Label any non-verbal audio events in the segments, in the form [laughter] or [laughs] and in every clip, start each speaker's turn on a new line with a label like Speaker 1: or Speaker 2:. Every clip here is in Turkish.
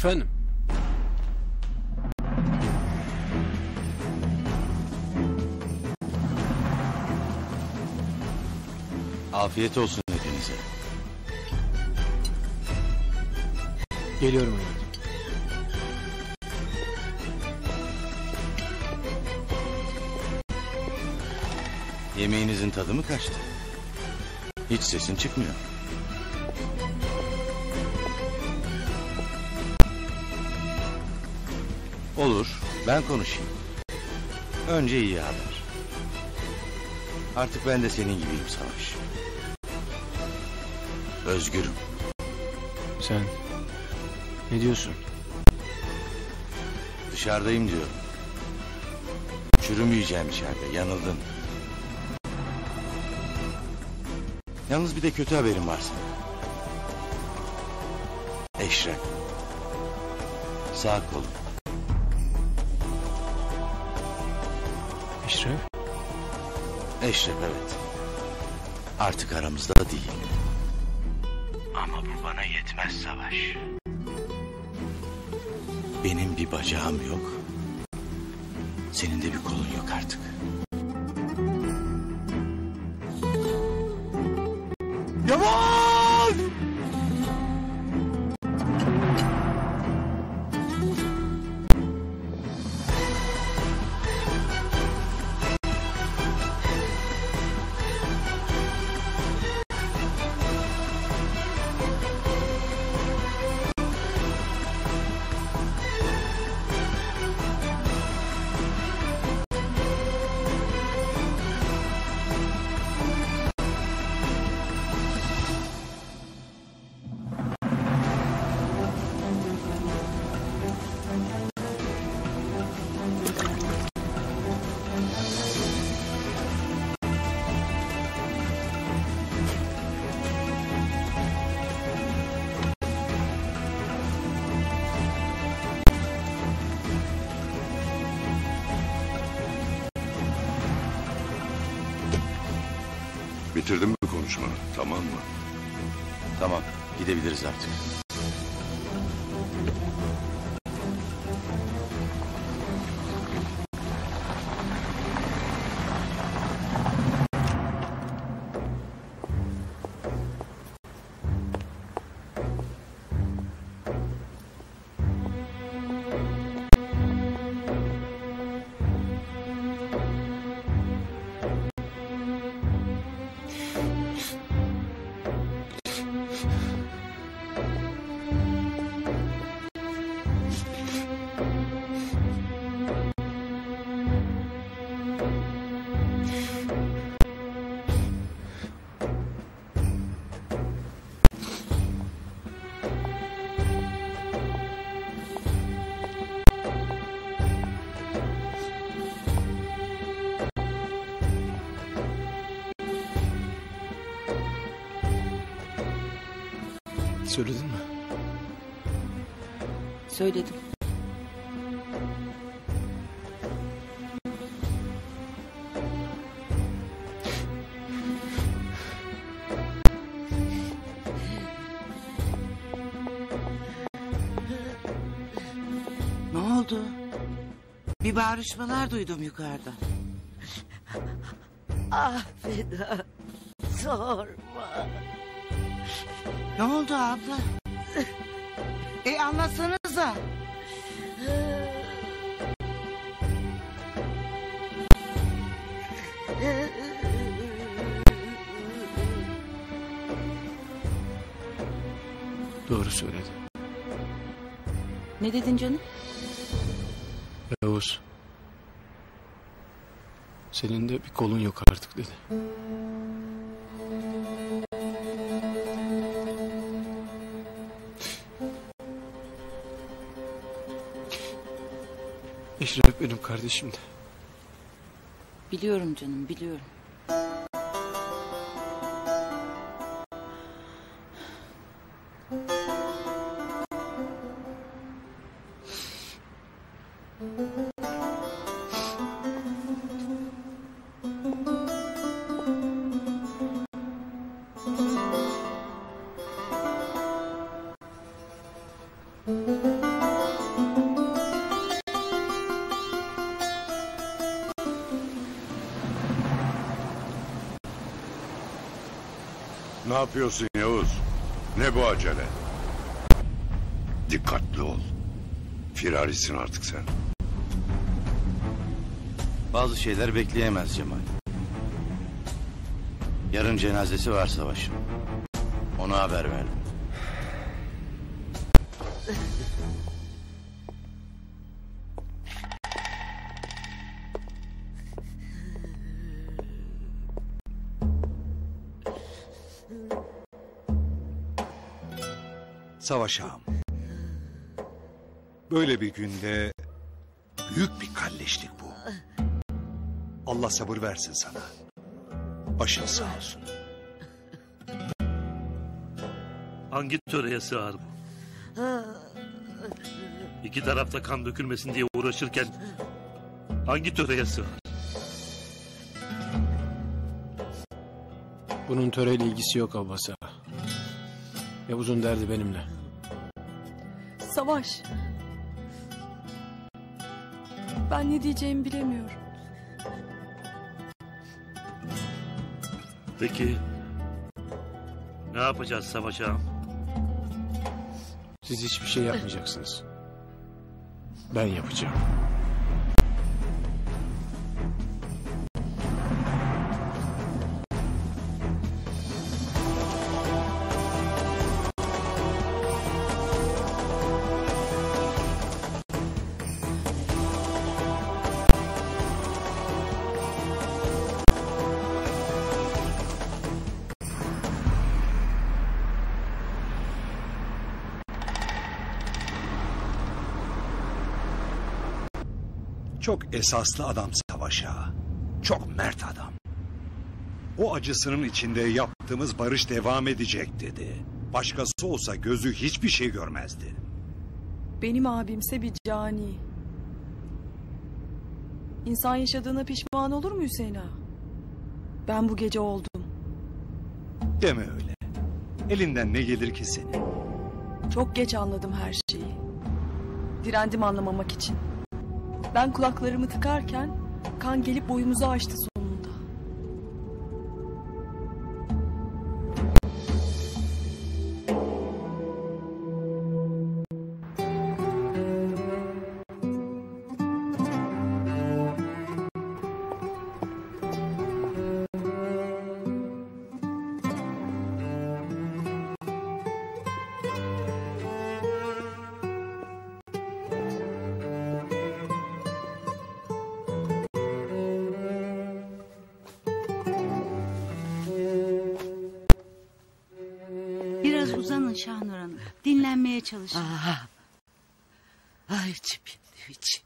Speaker 1: Efendim?
Speaker 2: Afiyet olsun hepinize.
Speaker 1: Geliyorum hayatım.
Speaker 2: Yemeğinizin tadı mı kaçtı? Hiç sesin çıkmıyor. Olur, ben konuşayım. Önce iyi haber. Artık ben de senin gibiyim Savaş. Özgürüm.
Speaker 1: Sen ne diyorsun?
Speaker 2: Dışarıdayım diyorum. Çürümeyeceğim içeride, yanıldın. Yalnız bir de kötü haberim var sana. Eşref. Sağ kolum.
Speaker 1: Eşref?
Speaker 2: Eşref evet. Artık aramızda değil. Ama bu bana yetmez Savaş. Benim bir bacağım yok. Senin de bir kolun yok artık.
Speaker 1: Söyledin mi?
Speaker 3: Söyledim.
Speaker 4: Ne oldu? Bir bağırışmalar duydum yukarıdan.
Speaker 3: Ah Feda sorma.
Speaker 4: Ne oldu abla? E anlatsanıza.
Speaker 1: Doğru söyledi.
Speaker 3: Ne dedin canım?
Speaker 1: Yavuz. Senin de bir kolun yok artık dedi. Benim kardeşimdi.
Speaker 3: Biliyorum canım biliyorum.
Speaker 5: Yapıyorsun Yavuz? Ne bu acele? Dikkatli ol. Firarisin artık sen.
Speaker 2: Bazı şeyler bekleyemez Cemal. Yarın cenazesi var savaşın. Ona haber verdim. [laughs]
Speaker 6: Savaş ağam. Böyle bir günde büyük bir kalleşlik bu. Allah sabır versin sana. Başın sağ olsun.
Speaker 7: Hangi töreye sığar bu? İki tarafta kan dökülmesin diye uğraşırken hangi töreye sığar?
Speaker 1: Bunun töreyle ilgisi yok Abbas ağa. Yavuz'un derdi benimle.
Speaker 8: Savaş. Ben ne diyeceğimi bilemiyorum.
Speaker 7: Peki ne yapacağız Savaş ağam?
Speaker 1: Siz hiçbir şey yapmayacaksınız. Ben yapacağım.
Speaker 6: Çok esaslı adam Savaş ağa. Çok mert adam. O acısının içinde yaptığımız barış devam edecek dedi. Başkası olsa gözü hiçbir şey görmezdi.
Speaker 8: Benim abimse bir cani. İnsan yaşadığına pişman olur mu Hüseyin ağa? Ben bu gece oldum.
Speaker 6: Deme öyle. Elinden ne gelir ki senin?
Speaker 8: Çok geç anladım her şeyi. Direndim anlamamak için. Ben kulaklarımı tıkarken kan gelip boyumuzu açtı
Speaker 9: çalışın.
Speaker 3: Ah. Ay içim içim.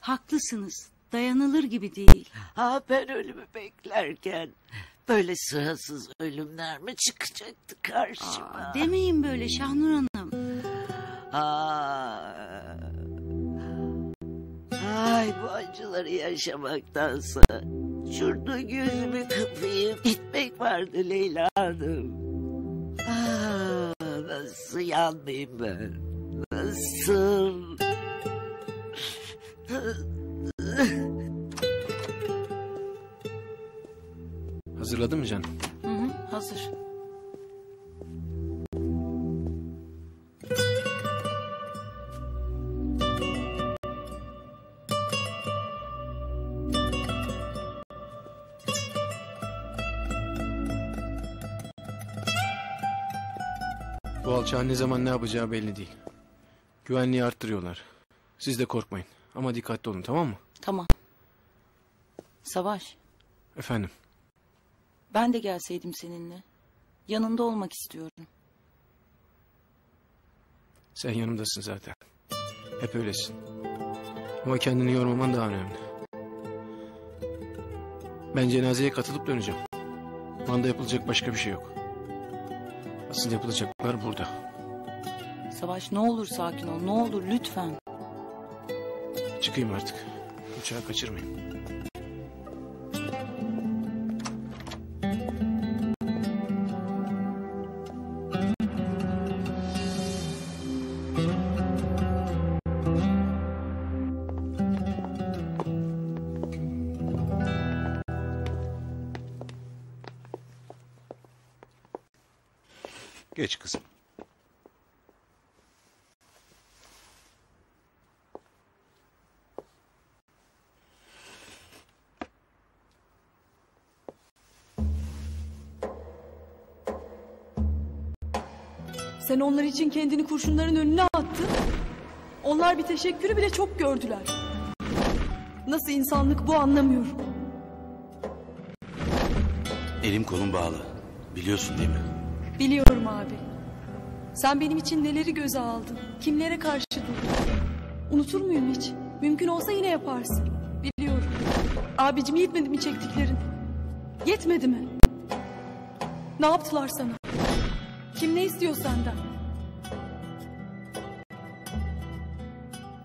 Speaker 9: Haklısınız. Dayanılır gibi değil.
Speaker 3: Ha ben ölümü beklerken böyle sırasız ölümler mi çıkacaktı karşıma?
Speaker 9: Demeyin böyle Şahnur Hanım.
Speaker 3: Aa. Ay bu acıları yaşamaktansa şurada gözümü kapayıp gitmek vardı Leyla Hanım. Aa, nasıl yanmayayım ben? Nasıl?
Speaker 1: Hazırladın mı canım?
Speaker 8: Hı hı, hazır.
Speaker 1: Alçağın ne zaman ne yapacağı belli değil. Güvenliği arttırıyorlar. Siz de korkmayın. Ama dikkatli olun tamam mı?
Speaker 10: Tamam. Savaş,
Speaker 1: Efendim.
Speaker 10: ben de gelseydim seninle. Yanında olmak istiyorum.
Speaker 1: Sen yanımdasın zaten. Hep öylesin. Ama kendini yormaman daha önemli. Ben cenazeye katılıp döneceğim. Manda yapılacak başka bir şey yok. Asıl yapılacaklar burada.
Speaker 10: Savaş ne olur sakin ol, ne olur lütfen.
Speaker 1: Çıkayım artık. Uçağı kaçırmayın.
Speaker 8: Sen onlar için kendini kurşunların önüne attın. Onlar bir teşekkürü bile çok gördüler. Nasıl insanlık bu anlamıyorum.
Speaker 2: Elim kolum bağlı. Biliyorsun değil mi?
Speaker 8: Biliyorum abi. Sen benim için neleri göze aldın. Kimlere karşı durdun. Unutur muyum hiç? Mümkün olsa yine yaparsın. Biliyorum. Abicim yetmedi mi çektiklerin? Yetmedi mi? Ne yaptılar sana? Kim ne istiyor senden?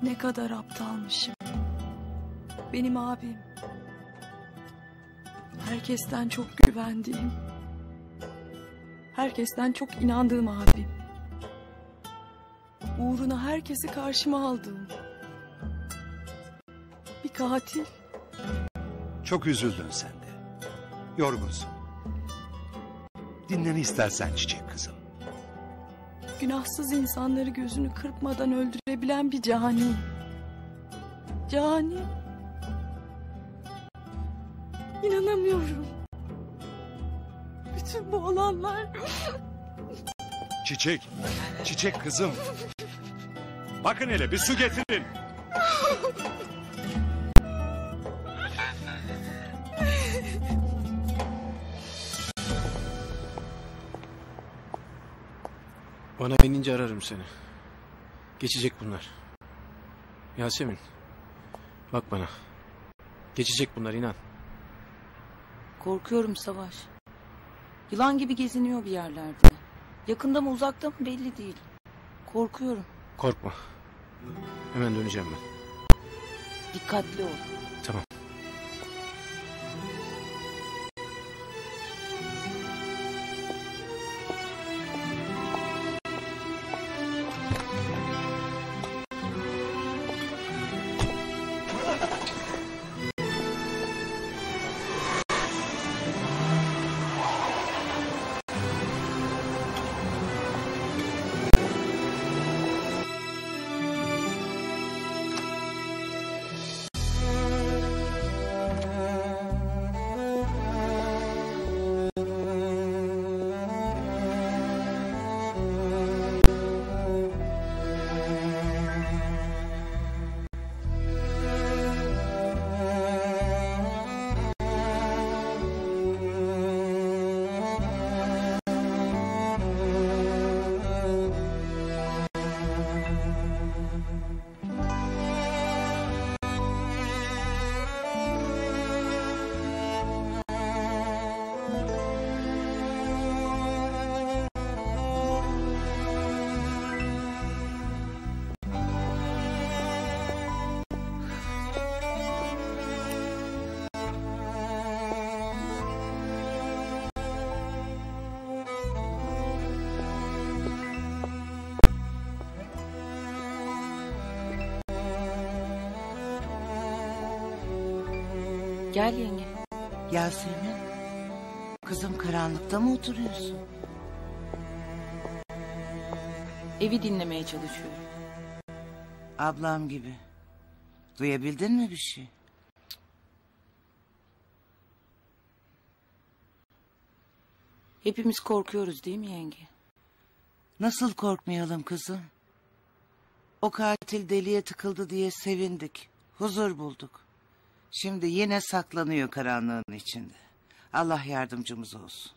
Speaker 8: Ne kadar aptalmışım. Benim abim. Herkesten çok güvendiğim. Herkesten çok inandığım abim. Uğruna herkesi karşıma aldığım. Bir katil.
Speaker 6: Çok üzüldün sen de. Yorgunsun. Dinlen istersen çiçek kızım.
Speaker 8: Günahsız insanları gözünü kırpmadan öldürebilen bir cani. Cani. İnanamıyorum. Bütün bu olanlar...
Speaker 6: Çiçek, çiçek kızım. Bakın hele bir su getirin.
Speaker 1: Bana inince ararım seni. Geçecek bunlar. Yasemin. Bak bana. Geçecek bunlar inan.
Speaker 10: Korkuyorum Savaş. Yılan gibi geziniyor bir yerlerde. Yakında mı uzakta mı belli değil. Korkuyorum.
Speaker 1: Korkma. Hemen döneceğim ben.
Speaker 10: Dikkatli ol. Gel yenge.
Speaker 4: Yasemin. Kızım karanlıkta mı oturuyorsun?
Speaker 10: Evi dinlemeye çalışıyorum.
Speaker 4: Ablam gibi. Duyabildin mi bir şey?
Speaker 10: Hepimiz korkuyoruz değil mi yenge?
Speaker 4: Nasıl korkmayalım kızım? O katil deliye tıkıldı diye sevindik. Huzur bulduk. Şimdi yine saklanıyor karanlığın içinde. Allah yardımcımız olsun.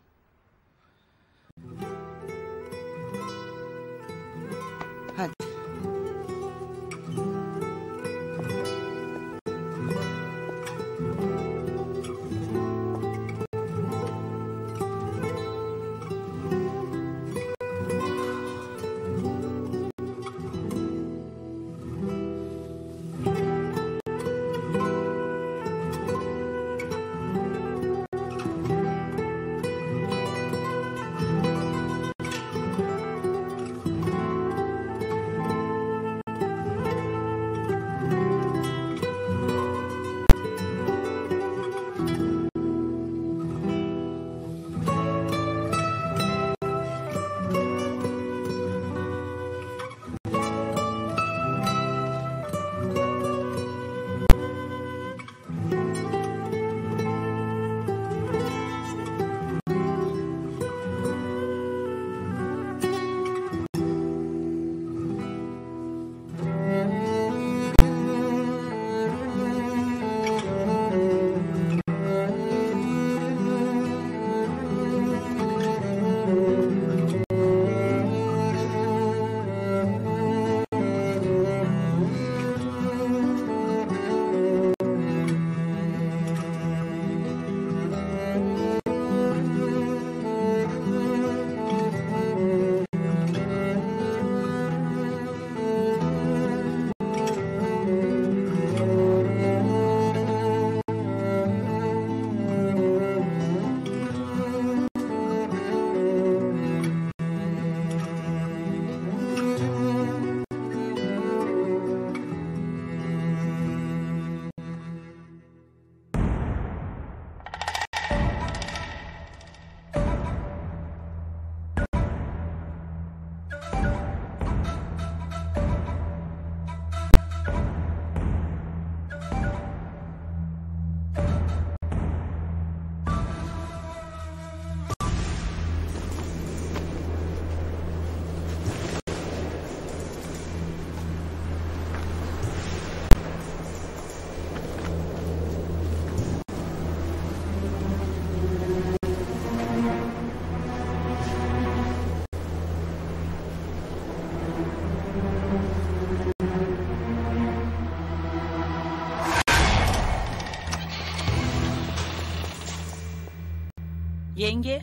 Speaker 10: Yenge.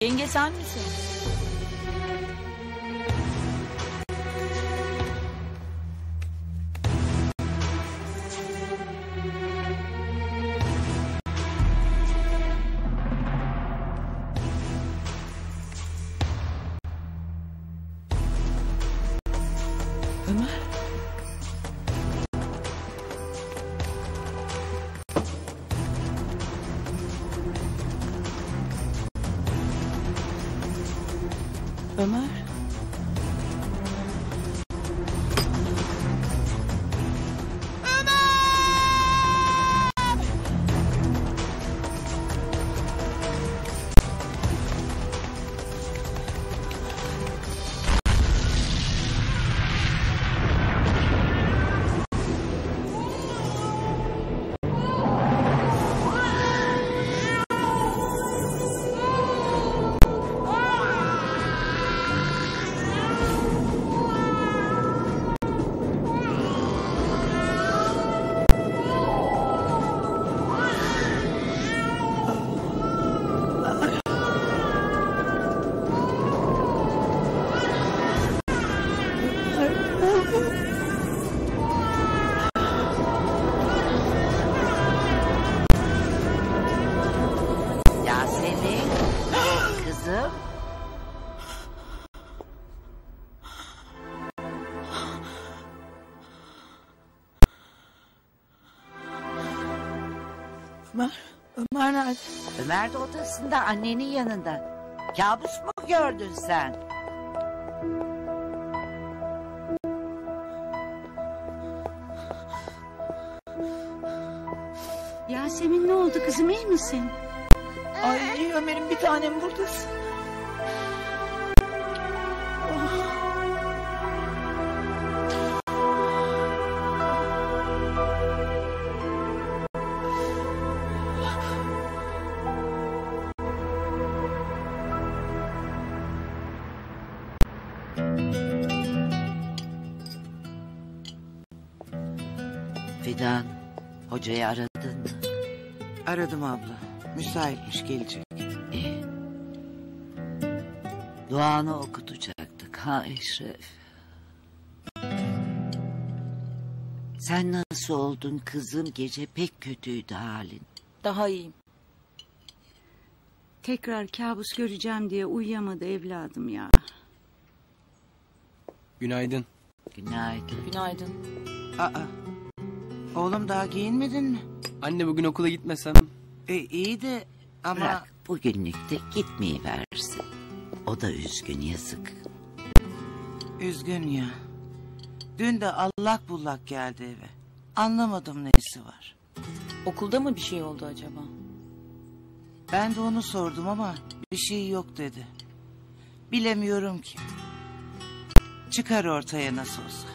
Speaker 10: Yenge sen misin? Ömer nerede?
Speaker 3: Ömer de odasında annenin yanında. Kabus mu gördün sen?
Speaker 9: Yasemin ne oldu kızım iyi misin?
Speaker 10: Ay Ömer'in bir tanem buradasın.
Speaker 3: Fidan, hocayı aradın mı?
Speaker 4: Aradım abla. Müsaitmiş gelecek.
Speaker 3: İyi. Duanı okutacaktık ha Eşref. Sen nasıl oldun kızım? Gece pek kötüydü halin.
Speaker 10: Daha iyiyim.
Speaker 9: Tekrar kabus göreceğim diye uyuyamadı evladım ya.
Speaker 1: Günaydın.
Speaker 3: Günaydın.
Speaker 10: Günaydın.
Speaker 4: Aa. Oğlum daha giyinmedin mi?
Speaker 1: Anne bugün okula gitmesem.
Speaker 4: E iyi de ama
Speaker 3: Bırak bugünlük de gitmeyi versin. O da üzgün yazık.
Speaker 4: üzgün ya. Dün de allak bullak geldi eve. Anlamadım nesi var.
Speaker 10: Okulda mı bir şey oldu acaba?
Speaker 4: Ben de onu sordum ama bir şey yok dedi. Bilemiyorum ki. Çıkar ortaya nasıl olsa.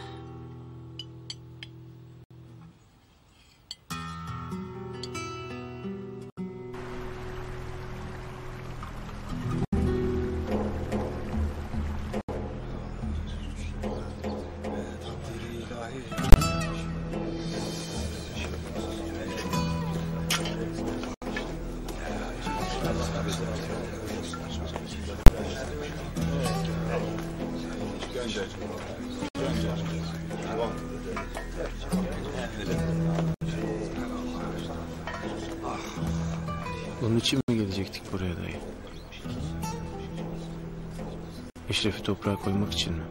Speaker 1: Toprağa koymak için mi?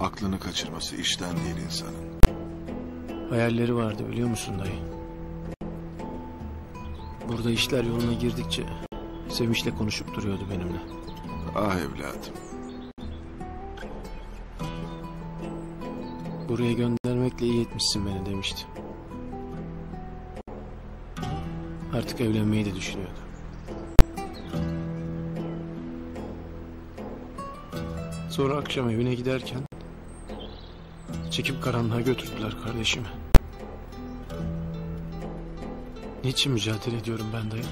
Speaker 5: Aklını kaçırması işten değil insanın.
Speaker 1: Hayalleri vardı biliyor musun dayı? Burada işler yoluna girdikçe Sevinç'le konuşup duruyordu benimle.
Speaker 5: Ah evladım.
Speaker 1: Buraya göndermekle iyi etmişsin beni demişti. Artık evlenmeyi de düşünüyordu. Sonra akşam evine giderken çekip karanlığa götürdüler kardeşimi. Niçin mücadele ediyorum ben dayı?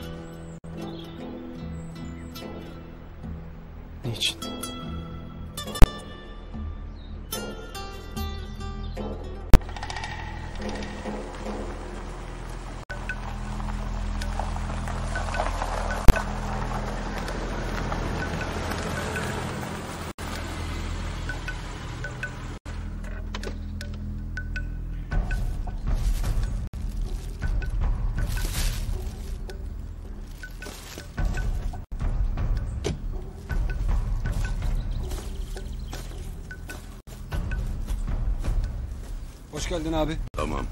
Speaker 11: Hoş geldin abi.
Speaker 5: Tamam.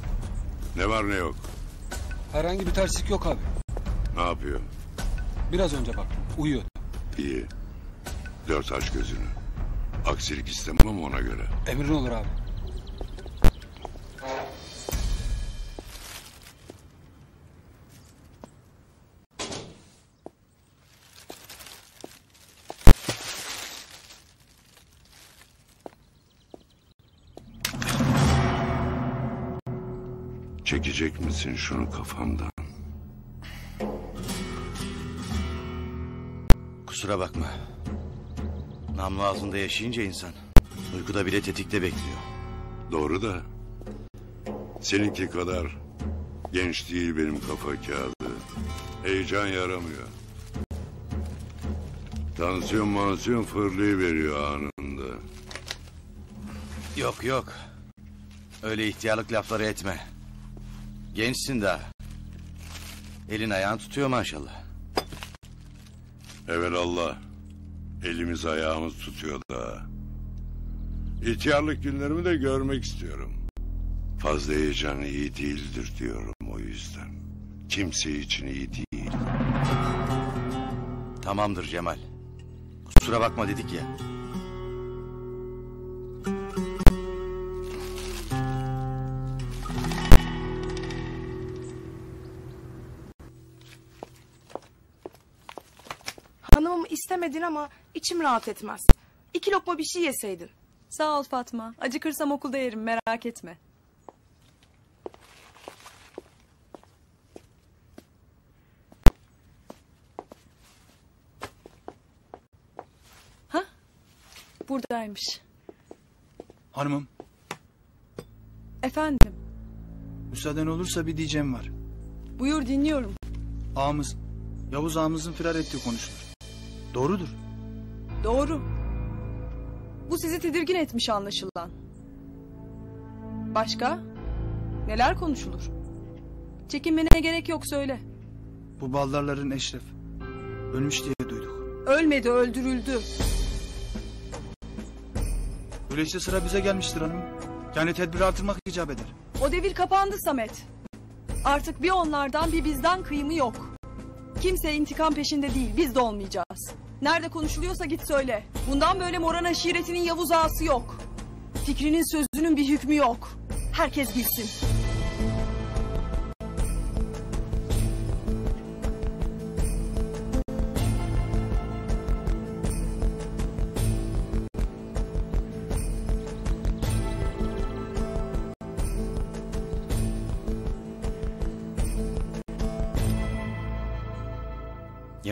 Speaker 5: Ne var ne yok?
Speaker 11: Herhangi bir terslik yok abi.
Speaker 5: Ne yapıyor?
Speaker 11: Biraz önce baktım. Uyuyor.
Speaker 5: İyi. Dört aç gözünü. Aksilik istemem ama ona göre.
Speaker 11: Emrin olur abi.
Speaker 5: Çekecek misin şunu kafamdan?
Speaker 2: Kusura bakma. Namlu altında yaşayınca insan uykuda bile tetikte bekliyor.
Speaker 5: Doğru da seninki kadar genç değil benim kafa kağıdı. Heyecan yaramıyor. Tansiyon mansiyon fırlayıveriyor anında.
Speaker 2: Yok yok. Öyle ihtiyarlık lafları etme. Gençsin daha. Elin ayağın tutuyor maşallah.
Speaker 5: Allah. Elimiz ayağımız tutuyor da. İhtiyarlık günlerimi de görmek istiyorum. Fazla heyecan iyi değildir diyorum o yüzden. Kimse için iyi değil.
Speaker 2: Tamamdır Cemal. Kusura bakma dedik ya.
Speaker 12: İstemedin ama içim rahat etmez. İki lokma bir şey yeseydin.
Speaker 8: Sağ ol Fatma. Acıkırsam okulda yerim merak etme. Ha? Buradaymış.
Speaker 13: Hanımım,
Speaker 8: Efendim,
Speaker 13: müsaaden olursa bir diyeceğim var.
Speaker 8: buyur dinliyorum.
Speaker 13: Ağamız, Yavuz ağamızın firar ettiği konuşulur. Doğrudur.
Speaker 8: Doğru. Bu sizi tedirgin etmiş anlaşılan. Başka? Neler konuşulur? Çekinmene gerek yok söyle.
Speaker 13: Bu baldarların eşref. Ölmüş diye duyduk.
Speaker 8: Ölmedi öldürüldü.
Speaker 13: Öyleyse sıra bize gelmiştir hanım. Yani tedbiri artırmak icap eder.
Speaker 8: O devir kapandı Samet. Artık bir onlardan bir bizden kıyımı yok. Kimse intikam peşinde değil biz de olmayacağız. Nerede konuşuluyorsa git söyle. Bundan böyle Moran aşiretinin Yavuz ağası yok. Fikrinin sözünün bir hükmü yok. Herkes bilsin.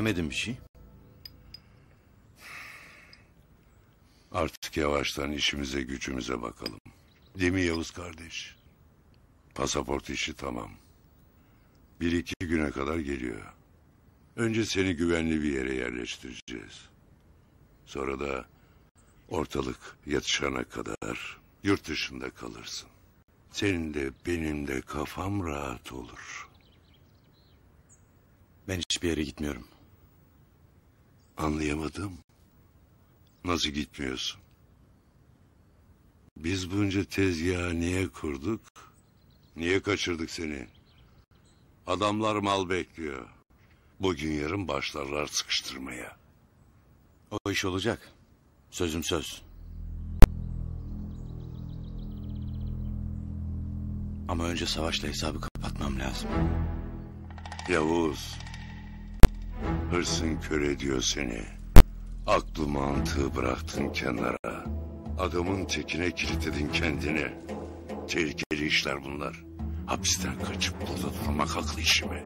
Speaker 2: Yemedin bir şey?
Speaker 5: Artık yavaştan işimize gücümüze bakalım. Değil mi Yavuz kardeş? Pasaport işi tamam. Bir iki güne kadar geliyor. Önce seni güvenli bir yere yerleştireceğiz. Sonra da ortalık yatışana kadar yurt dışında kalırsın. Senin de benim de kafam rahat olur.
Speaker 2: Ben hiçbir yere gitmiyorum.
Speaker 5: Anlayamadım. Nasıl gitmiyorsun? Biz bunca tezgahı niye kurduk? Niye kaçırdık seni? Adamlar mal bekliyor. Bugün yarın başlarlar sıkıştırmaya.
Speaker 2: O iş olacak. Sözüm söz. Ama önce savaşla hesabı kapatmam lazım.
Speaker 5: Yavuz. Hırsın kör ediyor seni. Aklı mantığı bıraktın kenara. Adamın tekine kilitledin kendini. Tehlikeli işler bunlar. Hapisten kaçıp burada durmak haklı işi mi?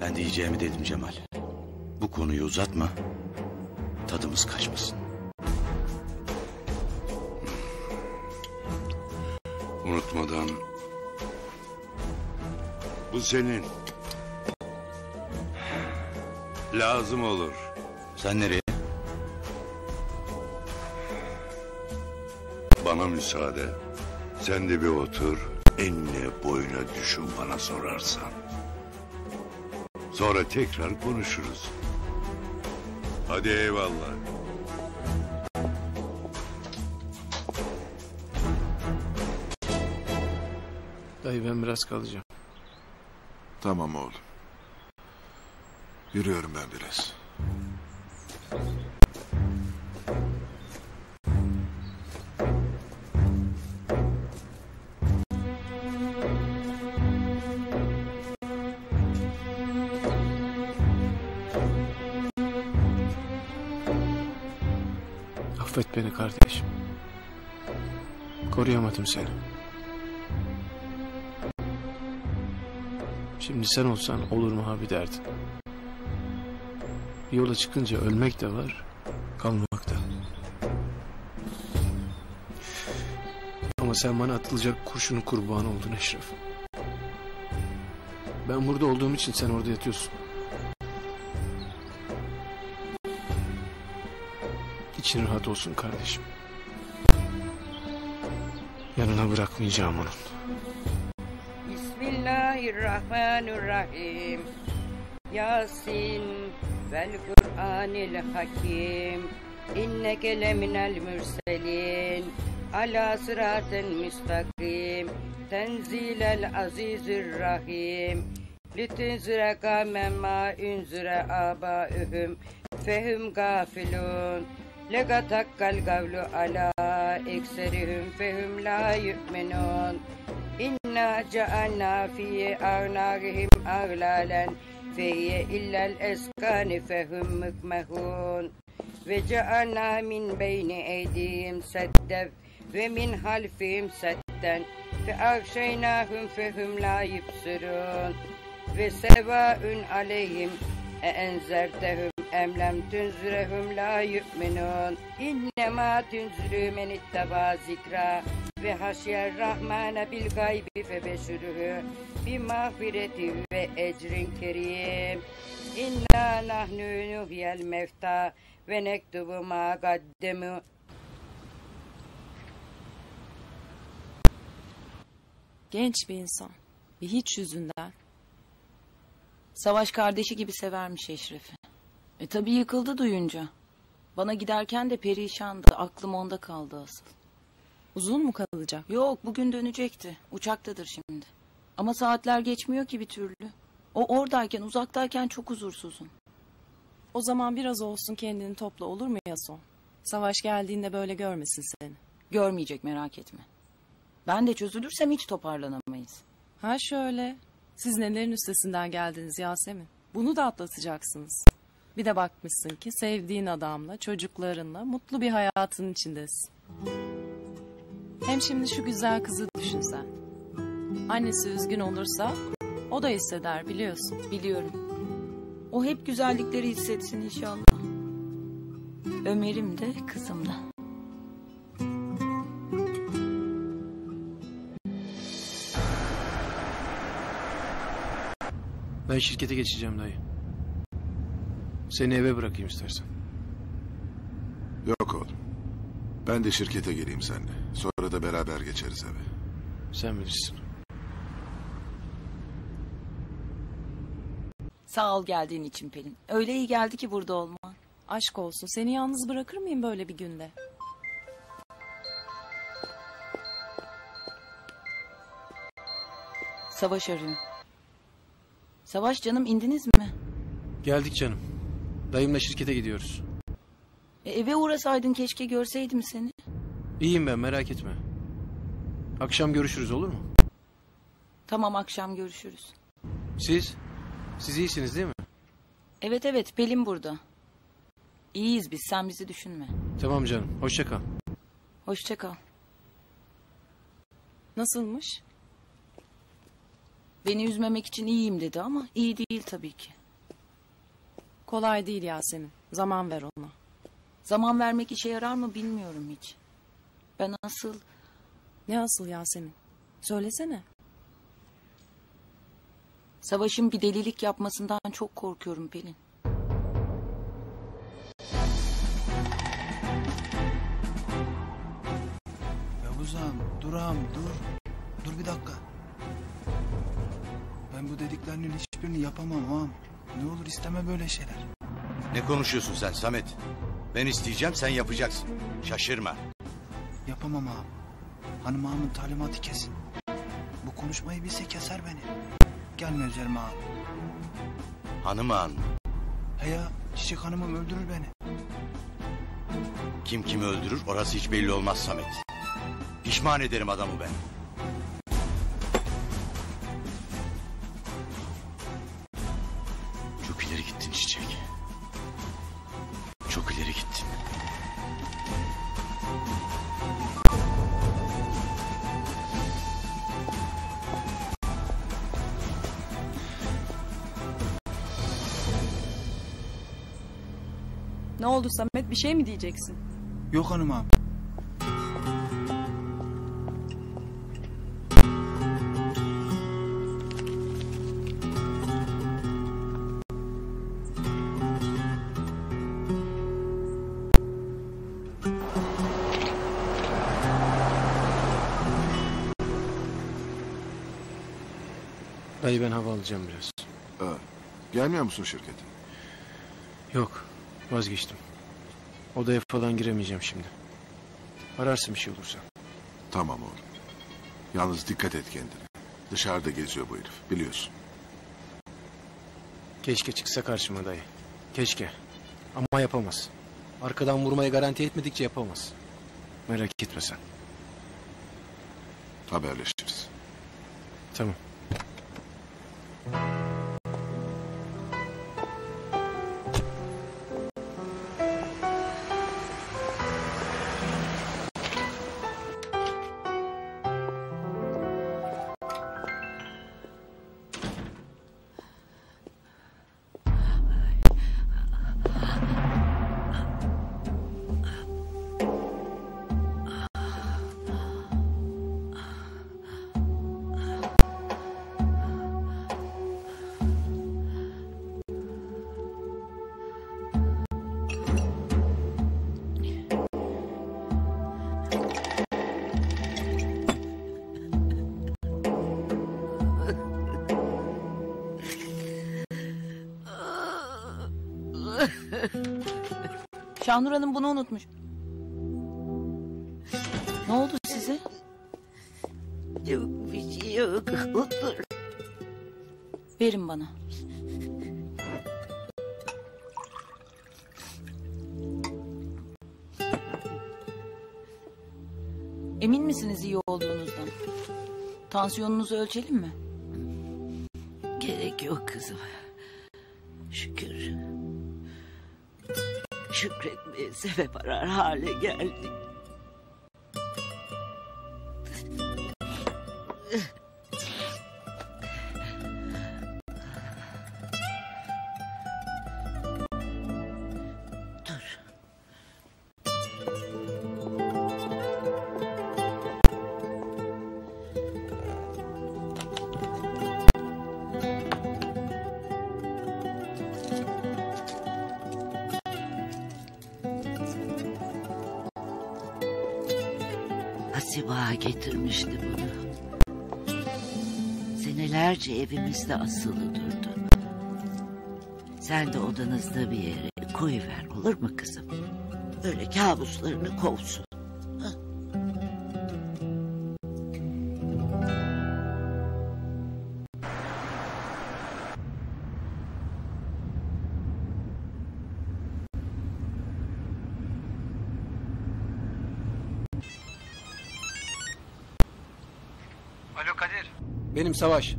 Speaker 2: Ben diyeceğimi dedim Cemal. Bu konuyu uzatma. Tadımız kaçmasın.
Speaker 5: Unutmadan... Bu senin. Lazım olur.
Speaker 2: Sen nereye?
Speaker 5: Bana müsaade. Sen de bir otur. Enine boyuna düşün bana sorarsan. Sonra tekrar konuşuruz. Hadi eyvallah.
Speaker 1: Dayı ben biraz kalacağım.
Speaker 14: Tamam oğlum. Yürüyorum ben biraz.
Speaker 1: Affet beni kardeşim. Koruyamadım seni. Şimdi sen olsan olur mu abi derdin. Yola çıkınca ölmek de var, kalmak da. Ama sen bana atılacak kurşunun kurbanı oldun Eşref. Ben burada olduğum için sen orada yatıyorsun. İçin rahat olsun kardeşim. Yanına bırakmayacağım onun.
Speaker 15: Bismillahirrahmanirrahim. Yasin vel Kur'anil hakim. İnneke leminel mürselin. Ala sıraten müstakim. Tenzilel azizir rahim. Lütünzüre kâmen mâ ünzüre âbâühüm. Fehüm gafilun. Legatakkal gavlu ala ekserihim fehum la yu'minun. İnna cealna fi a'narihim ağlalen fehiye illel eskani fehum mükmehun. Ve cealna min beyni eydihim seddev. Ve min halfihim sedden. Ve akşeynahum fehum la Ve e enzertehum em lem tunzirehum la yu'minun. İnnemâ tunzirü men ittebâ zikra ve haşyer rahmane bil gaybi fe beşürühü bi mağfireti ve ecrin kerim. İnna nahnu nuhyel mevta ve nektubu ma gaddemu
Speaker 10: Genç bir insan. Bir hiç yüzünden. Savaş kardeşi gibi severmiş Eşref'i. E tabii yıkıldı duyunca. Bana giderken de perişandı. Aklım onda kaldı asıl. Uzun mu kalacak? Yok bugün dönecekti. Uçaktadır şimdi. Ama saatler geçmiyor ki bir türlü. O oradayken uzaktayken çok huzursuzum.
Speaker 16: O zaman biraz olsun kendini topla olur mu Yason? Savaş geldiğinde böyle görmesin seni.
Speaker 10: Görmeyecek merak etme. Ben de çözülürsem hiç toparlanamayız.
Speaker 16: Ha şöyle. Siz nelerin üstesinden geldiniz Yasemin? Bunu da atlatacaksınız. Bir de bakmışsın ki sevdiğin adamla, çocuklarınla mutlu bir hayatın içindesin. Hem şimdi şu güzel kızı düşün sen. Annesi üzgün olursa o da hisseder biliyorsun.
Speaker 10: Biliyorum. O hep güzellikleri hissetsin inşallah. Ömer'im de kızım da.
Speaker 1: Ben şirkete geçeceğim dayı. Seni eve bırakayım istersen.
Speaker 14: Yok oğlum. Ben de şirkete geleyim seninle. Sonra da beraber geçeriz eve.
Speaker 1: Sen bilirsin.
Speaker 10: Sağ ol geldiğin için Pelin. Öyle iyi geldi ki burada olman.
Speaker 16: Aşk olsun seni yalnız bırakır mıyım böyle bir günde?
Speaker 10: Savaş arıyor. Savaş canım indiniz mi?
Speaker 1: Geldik canım. Dayımla şirkete gidiyoruz.
Speaker 10: E, eve uğrasaydın keşke görseydim seni.
Speaker 1: İyiyim ben merak etme. Akşam görüşürüz olur mu?
Speaker 10: Tamam akşam görüşürüz.
Speaker 1: Siz? Siz iyisiniz değil mi?
Speaker 10: Evet evet Pelin burada. İyiyiz biz sen bizi düşünme.
Speaker 1: Tamam canım. Hoşça kal.
Speaker 10: Hoşça kal.
Speaker 16: Nasılmış?
Speaker 10: Beni üzmemek için iyiyim dedi ama iyi değil tabii ki.
Speaker 16: Kolay değil Yasemin. Zaman ver ona.
Speaker 10: Zaman vermek işe yarar mı bilmiyorum hiç. Ben asıl...
Speaker 16: Ne asıl Yasemin? Söylesene.
Speaker 10: Savaşın bir delilik yapmasından çok korkuyorum Pelin.
Speaker 13: Yavuzam, duram, dur. Dur bir dakika. Ben bu dediklerinin hiçbirini yapamam ağam. Ne olur isteme böyle şeyler.
Speaker 2: Ne konuşuyorsun sen Samet? Ben isteyeceğim sen yapacaksın. Şaşırma.
Speaker 13: Yapamam ağam. Hanım ağamın talimatı kesin. Bu konuşmayı bilse keser beni. Gelme üzerime abi.
Speaker 2: Hanım ağan mı?
Speaker 13: He ya Çiçek Hanım'ım öldürür beni.
Speaker 2: Kim kimi öldürür orası hiç belli olmaz Samet. Pişman ederim adamı ben. Çok ileri gittin Çiçek. Çok ileri gittin.
Speaker 8: Ne oldu Samet bir şey mi diyeceksin?
Speaker 13: Yok hanım abi.
Speaker 1: Dayı ben hava alacağım biraz.
Speaker 14: Ha, gelmiyor musun şirkete?
Speaker 1: Yok vazgeçtim. Odaya falan giremeyeceğim şimdi. Ararsın bir şey olursa.
Speaker 14: Tamam oğlum. Yalnız dikkat et kendine. Dışarıda geziyor bu herif biliyorsun.
Speaker 1: Keşke çıksa karşıma dayı. Keşke. Ama yapamaz. Arkadan vurmayı garanti etmedikçe yapamaz. Merak etme sen.
Speaker 14: Haberleşiriz.
Speaker 1: Tamam.
Speaker 10: Şahnur Hanım bunu unutmuş. Ne oldu size?
Speaker 3: Yok bir şey yok. Otur.
Speaker 10: Verin bana. Emin misiniz iyi olduğunuzdan? Tansiyonunuzu ölçelim mi?
Speaker 3: Gerek yok kızım. Şükretmeye sebep arar hale geldik. Evimizde asılı durdu. Sen de odanızda bir yere koyuver olur mu kızım? Öyle kabuslarını kovsun.
Speaker 13: Alo Kadir.
Speaker 1: Benim Savaş.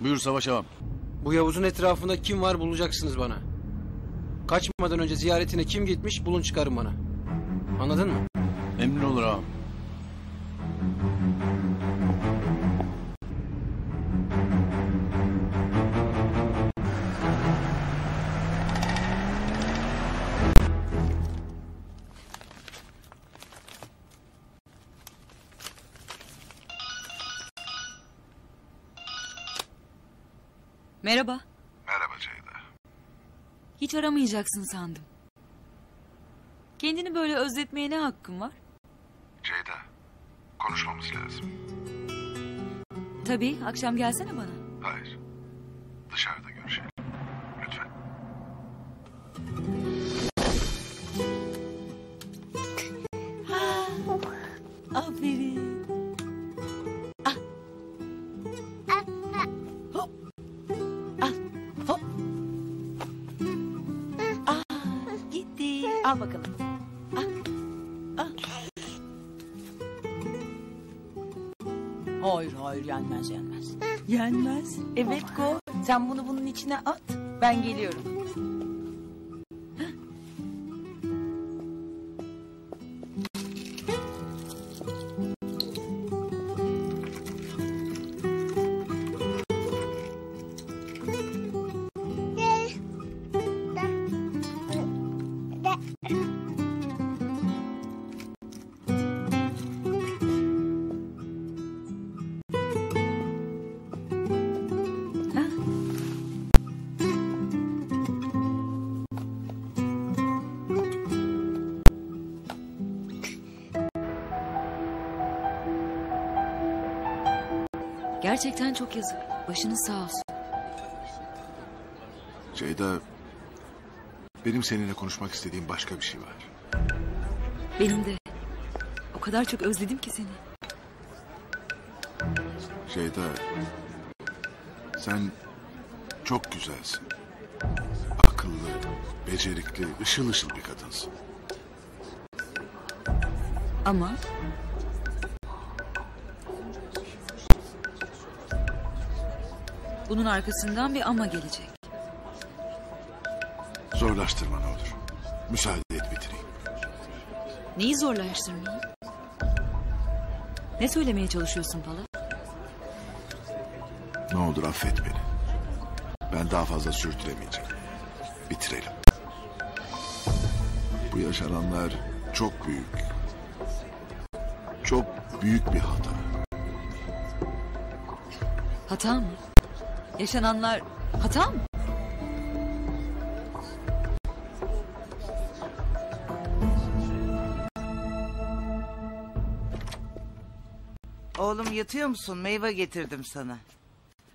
Speaker 2: Buyur Savaş ağam.
Speaker 1: Bu Yavuz'un etrafında kim var bulacaksınız bana. Kaçmadan önce ziyaretine kim gitmiş bulun çıkarın bana. Anladın mı?
Speaker 2: Emrin olur ağam.
Speaker 17: Merhaba.
Speaker 14: Merhaba Ceyda.
Speaker 17: Hiç aramayacaksın sandım. Kendini böyle özletmeye ne hakkın var?
Speaker 14: Ceyda. Konuşmamız lazım.
Speaker 17: Tabii akşam gelsene bana.
Speaker 14: Hayır. Dışarıda
Speaker 10: Yenmez. Evet ko. Sen bunu bunun içine at. Ben geliyorum.
Speaker 17: Çok yazık. Başınız sağ olsun.
Speaker 14: Ceyda, benim seninle konuşmak istediğim başka bir şey var.
Speaker 17: Benim de. O kadar çok özledim ki seni.
Speaker 14: Ceyda, sen çok güzelsin. Akıllı, becerikli, ışıl ışıl bir kadınsın.
Speaker 17: Ama bunun arkasından bir ama gelecek.
Speaker 14: Zorlaştırma ne olur. Müsaade et bitireyim.
Speaker 17: Neyi zorlaştırmayayım? Ne söylemeye çalışıyorsun Pala?
Speaker 14: Ne olur affet beni. Ben daha fazla sürdüremeyeceğim. Bitirelim. Bu yaşananlar çok büyük. Çok büyük bir hata.
Speaker 17: Hata mı? Yaşananlar hata mı?
Speaker 4: Oğlum yatıyor musun? Meyve getirdim sana.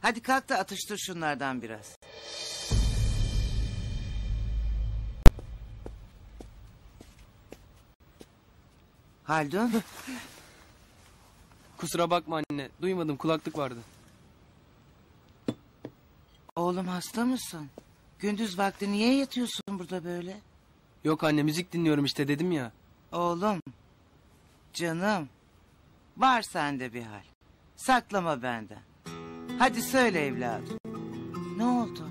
Speaker 4: Hadi kalk da atıştır şunlardan biraz. Haldun. [laughs]
Speaker 18: Kusura bakma anne. Duymadım kulaklık vardı.
Speaker 4: Oğlum hasta mısın? Gündüz vakti niye yatıyorsun burada böyle?
Speaker 18: Yok anne müzik dinliyorum işte dedim ya.
Speaker 4: Oğlum. Canım. Var sende bir hal. Saklama benden. Hadi söyle evladım. Ne oldu?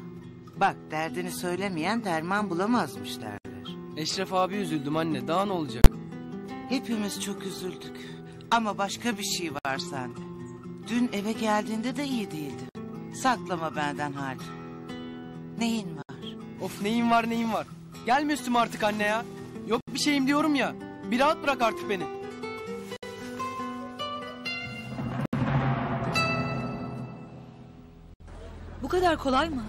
Speaker 4: Bak derdini söylemeyen derman bulamazmış derler.
Speaker 18: Eşref abi üzüldüm anne. Daha ne olacak?
Speaker 4: Hepimiz çok üzüldük. Ama başka bir şey var sende. Dün eve geldiğinde de iyi değildin. Saklama benden hadi. Neyin var?
Speaker 18: Of neyin var neyin var. Gelme üstüme artık anne ya. Yok bir şeyim diyorum ya. Bir rahat bırak artık beni.
Speaker 17: Bu kadar kolay mı?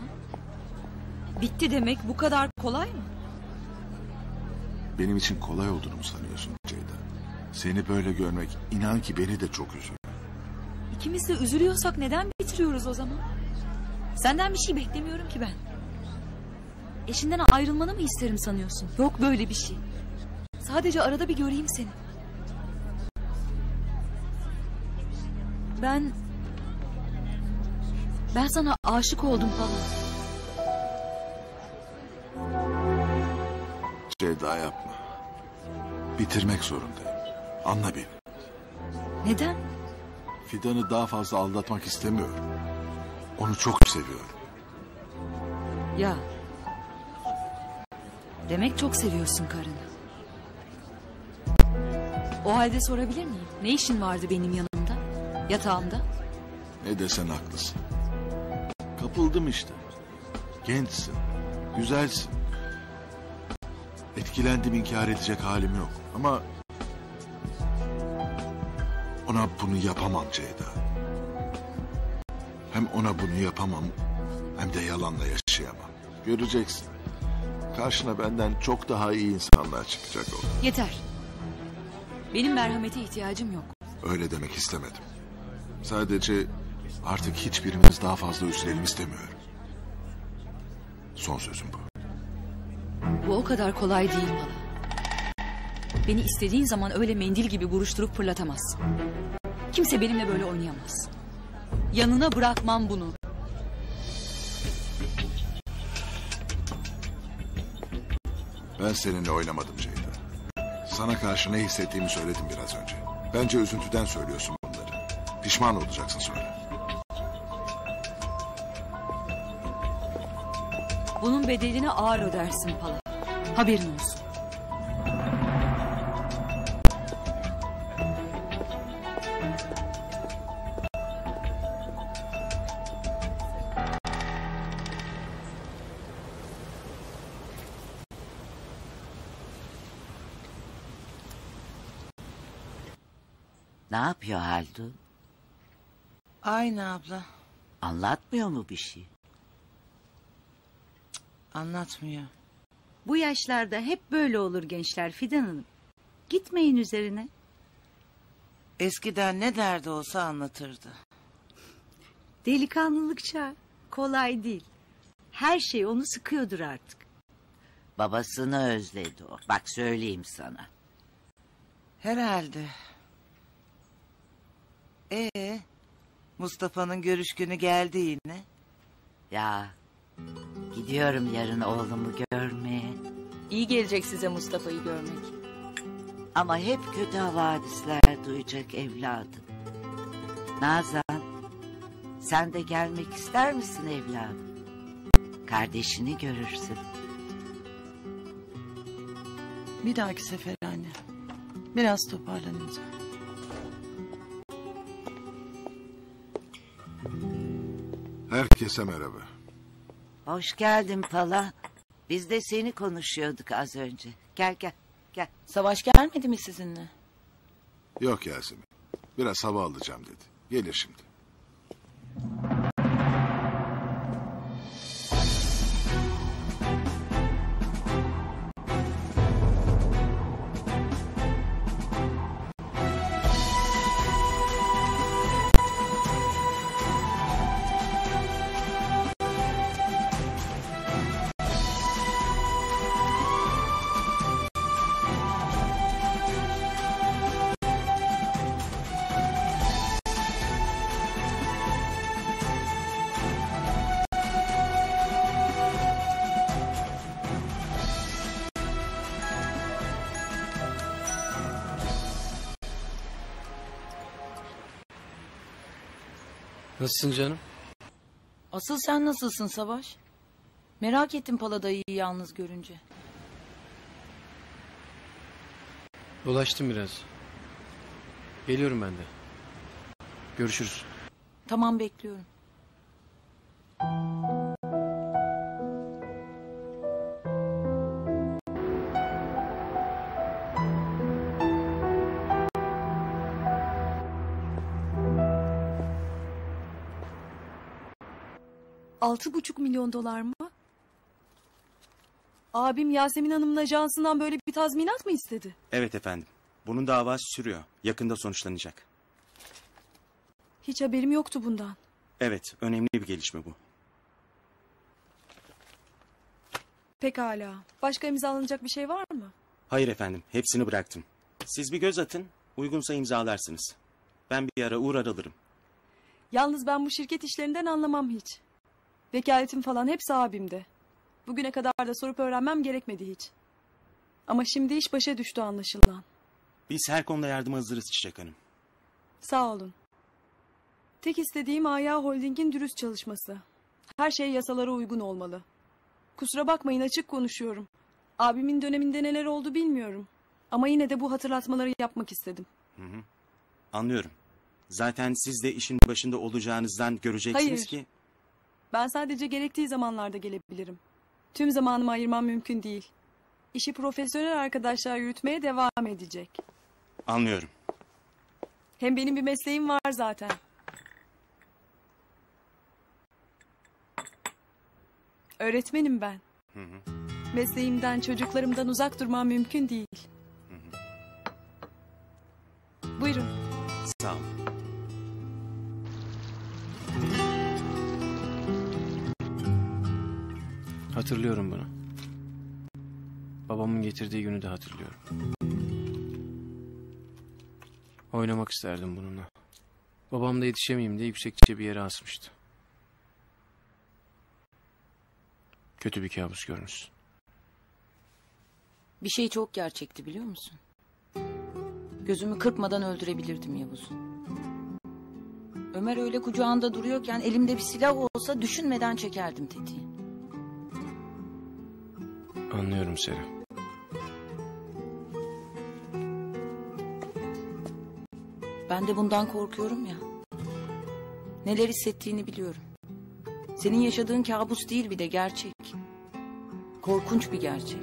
Speaker 17: Bitti demek bu kadar kolay mı?
Speaker 14: Benim için kolay olduğunu mu sanıyorsun Ceyda? Seni böyle görmek inan ki beni de çok üzüyor.
Speaker 17: İkimiz de üzülüyorsak neden bitiriyoruz o zaman? Senden bir şey beklemiyorum ki ben. Eşinden ayrılmanı mı isterim sanıyorsun? Yok böyle bir şey. Sadece arada bir göreyim seni. Ben... Ben sana aşık oldum falan.
Speaker 14: Ceyda yapma. Bitirmek zorundayım. Anla beni.
Speaker 17: Neden?
Speaker 14: Fidan'ı daha fazla aldatmak istemiyorum. Onu çok seviyorum.
Speaker 17: Ya. Demek çok seviyorsun karını. O halde sorabilir miyim? Ne işin vardı benim yanımda? Yatağımda?
Speaker 14: Ne desen haklısın. Kapıldım işte. Gençsin. Güzelsin. Etkilendim inkar edecek halim yok. Ama... Ona bunu yapamam Ceyda. Hem ona bunu yapamam... Hem de yalanla yaşayamam. Göreceksin. Karşına benden çok daha iyi insanlar çıkacak o.
Speaker 17: Yeter. Benim merhamete ihtiyacım yok.
Speaker 14: Öyle demek istemedim. Sadece artık hiçbirimiz daha fazla üzülelim istemiyorum. Son sözüm bu.
Speaker 17: Bu o kadar kolay değil bana. Beni istediğin zaman öyle mendil gibi buruşturup fırlatamazsın. Kimse benimle böyle oynayamaz. Yanına bırakmam bunu.
Speaker 14: Ben seninle oynamadım Ceyda. Sana karşı ne hissettiğimi söyledim biraz önce. Bence üzüntüden söylüyorsun bunları. Pişman olacaksın sonra.
Speaker 17: Bunun bedelini ağır ödersin Pala. Haberin olsun.
Speaker 3: Yapıyor Haldun?
Speaker 4: Aynı abla.
Speaker 3: Anlatmıyor mu bir şey?
Speaker 4: Anlatmıyor.
Speaker 9: Bu yaşlarda hep böyle olur gençler Fidan Hanım. Gitmeyin üzerine.
Speaker 4: Eskiden ne derdi olsa anlatırdı.
Speaker 9: Delikanlılık çağı. Kolay değil. Her şey onu sıkıyordur artık.
Speaker 3: Babasını özledi o. Bak söyleyeyim sana.
Speaker 4: Herhalde. Ee, Mustafa'nın görüş günü geldi yine.
Speaker 3: Ya gidiyorum yarın oğlumu görmeye.
Speaker 10: İyi gelecek size Mustafa'yı görmek.
Speaker 3: Ama hep kötü havadisler duyacak evladım. Nazan, sen de gelmek ister misin evladım? Kardeşini görürsün.
Speaker 4: Bir dahaki sefer anne. Biraz toparlanınca.
Speaker 14: Herkese merhaba.
Speaker 3: Hoş geldin Pala. Biz de seni konuşuyorduk az önce. Gel gel gel.
Speaker 10: Savaş gelmedi mi sizinle?
Speaker 14: Yok Yasemin. Biraz hava alacağım dedi. Gelir şimdi.
Speaker 1: Nasılsın canım?
Speaker 10: Asıl sen nasılsın Savaş? Merak ettim Palada'yı yalnız görünce.
Speaker 1: Dolaştım biraz. Geliyorum ben de. Görüşürüz.
Speaker 10: Tamam bekliyorum.
Speaker 8: Altı buçuk milyon dolar mı? Abim Yasemin Hanım'ın ajansından böyle bir tazminat mı istedi?
Speaker 19: Evet efendim. Bunun davası sürüyor. Yakında sonuçlanacak.
Speaker 8: Hiç haberim yoktu bundan.
Speaker 19: Evet, önemli bir gelişme bu.
Speaker 8: Pekala. Başka imzalanacak bir şey var mı?
Speaker 19: Hayır efendim, hepsini bıraktım. Siz bir göz atın, uygunsa imzalarsınız. Ben bir ara uğrar alırım.
Speaker 8: Yalnız ben bu şirket işlerinden anlamam hiç. Vekaletim falan hepsi abimde. Bugüne kadar da sorup öğrenmem gerekmedi hiç. Ama şimdi iş başa düştü anlaşılan.
Speaker 19: Biz her konuda yardıma hazırız Çiçek Hanım.
Speaker 8: Sağ olun. Tek istediğim Aya Holding'in dürüst çalışması. Her şey yasalara uygun olmalı. Kusura bakmayın açık konuşuyorum. Abimin döneminde neler oldu bilmiyorum. Ama yine de bu hatırlatmaları yapmak istedim.
Speaker 19: Hı hı. Anlıyorum. Zaten siz de işin başında olacağınızdan göreceksiniz
Speaker 8: Hayır.
Speaker 19: ki...
Speaker 8: Ben sadece gerektiği zamanlarda gelebilirim. Tüm zamanımı ayırmam mümkün değil. İşi profesyonel arkadaşlar yürütmeye devam edecek.
Speaker 19: Anlıyorum.
Speaker 8: Hem benim bir mesleğim var zaten. Öğretmenim ben.
Speaker 19: Hı hı.
Speaker 8: Mesleğimden, çocuklarımdan uzak durmam mümkün değil. Buyurun.
Speaker 19: Sağ olun.
Speaker 1: Hatırlıyorum bunu. Babamın getirdiği günü de hatırlıyorum. Oynamak isterdim bununla. Babam da yetişemeyeyim diye yüksekçe bir yere asmıştı. Kötü bir kabus görmüşsün.
Speaker 10: Bir şey çok gerçekti biliyor musun? Gözümü kırpmadan öldürebilirdim Yavuz'u. Ömer öyle kucağında duruyorken elimde bir silah olsa düşünmeden çekerdim tetiği.
Speaker 1: Anlıyorum seni.
Speaker 10: Ben de bundan korkuyorum ya. Neler hissettiğini biliyorum. Senin yaşadığın kabus değil bir de gerçek. Korkunç bir gerçek.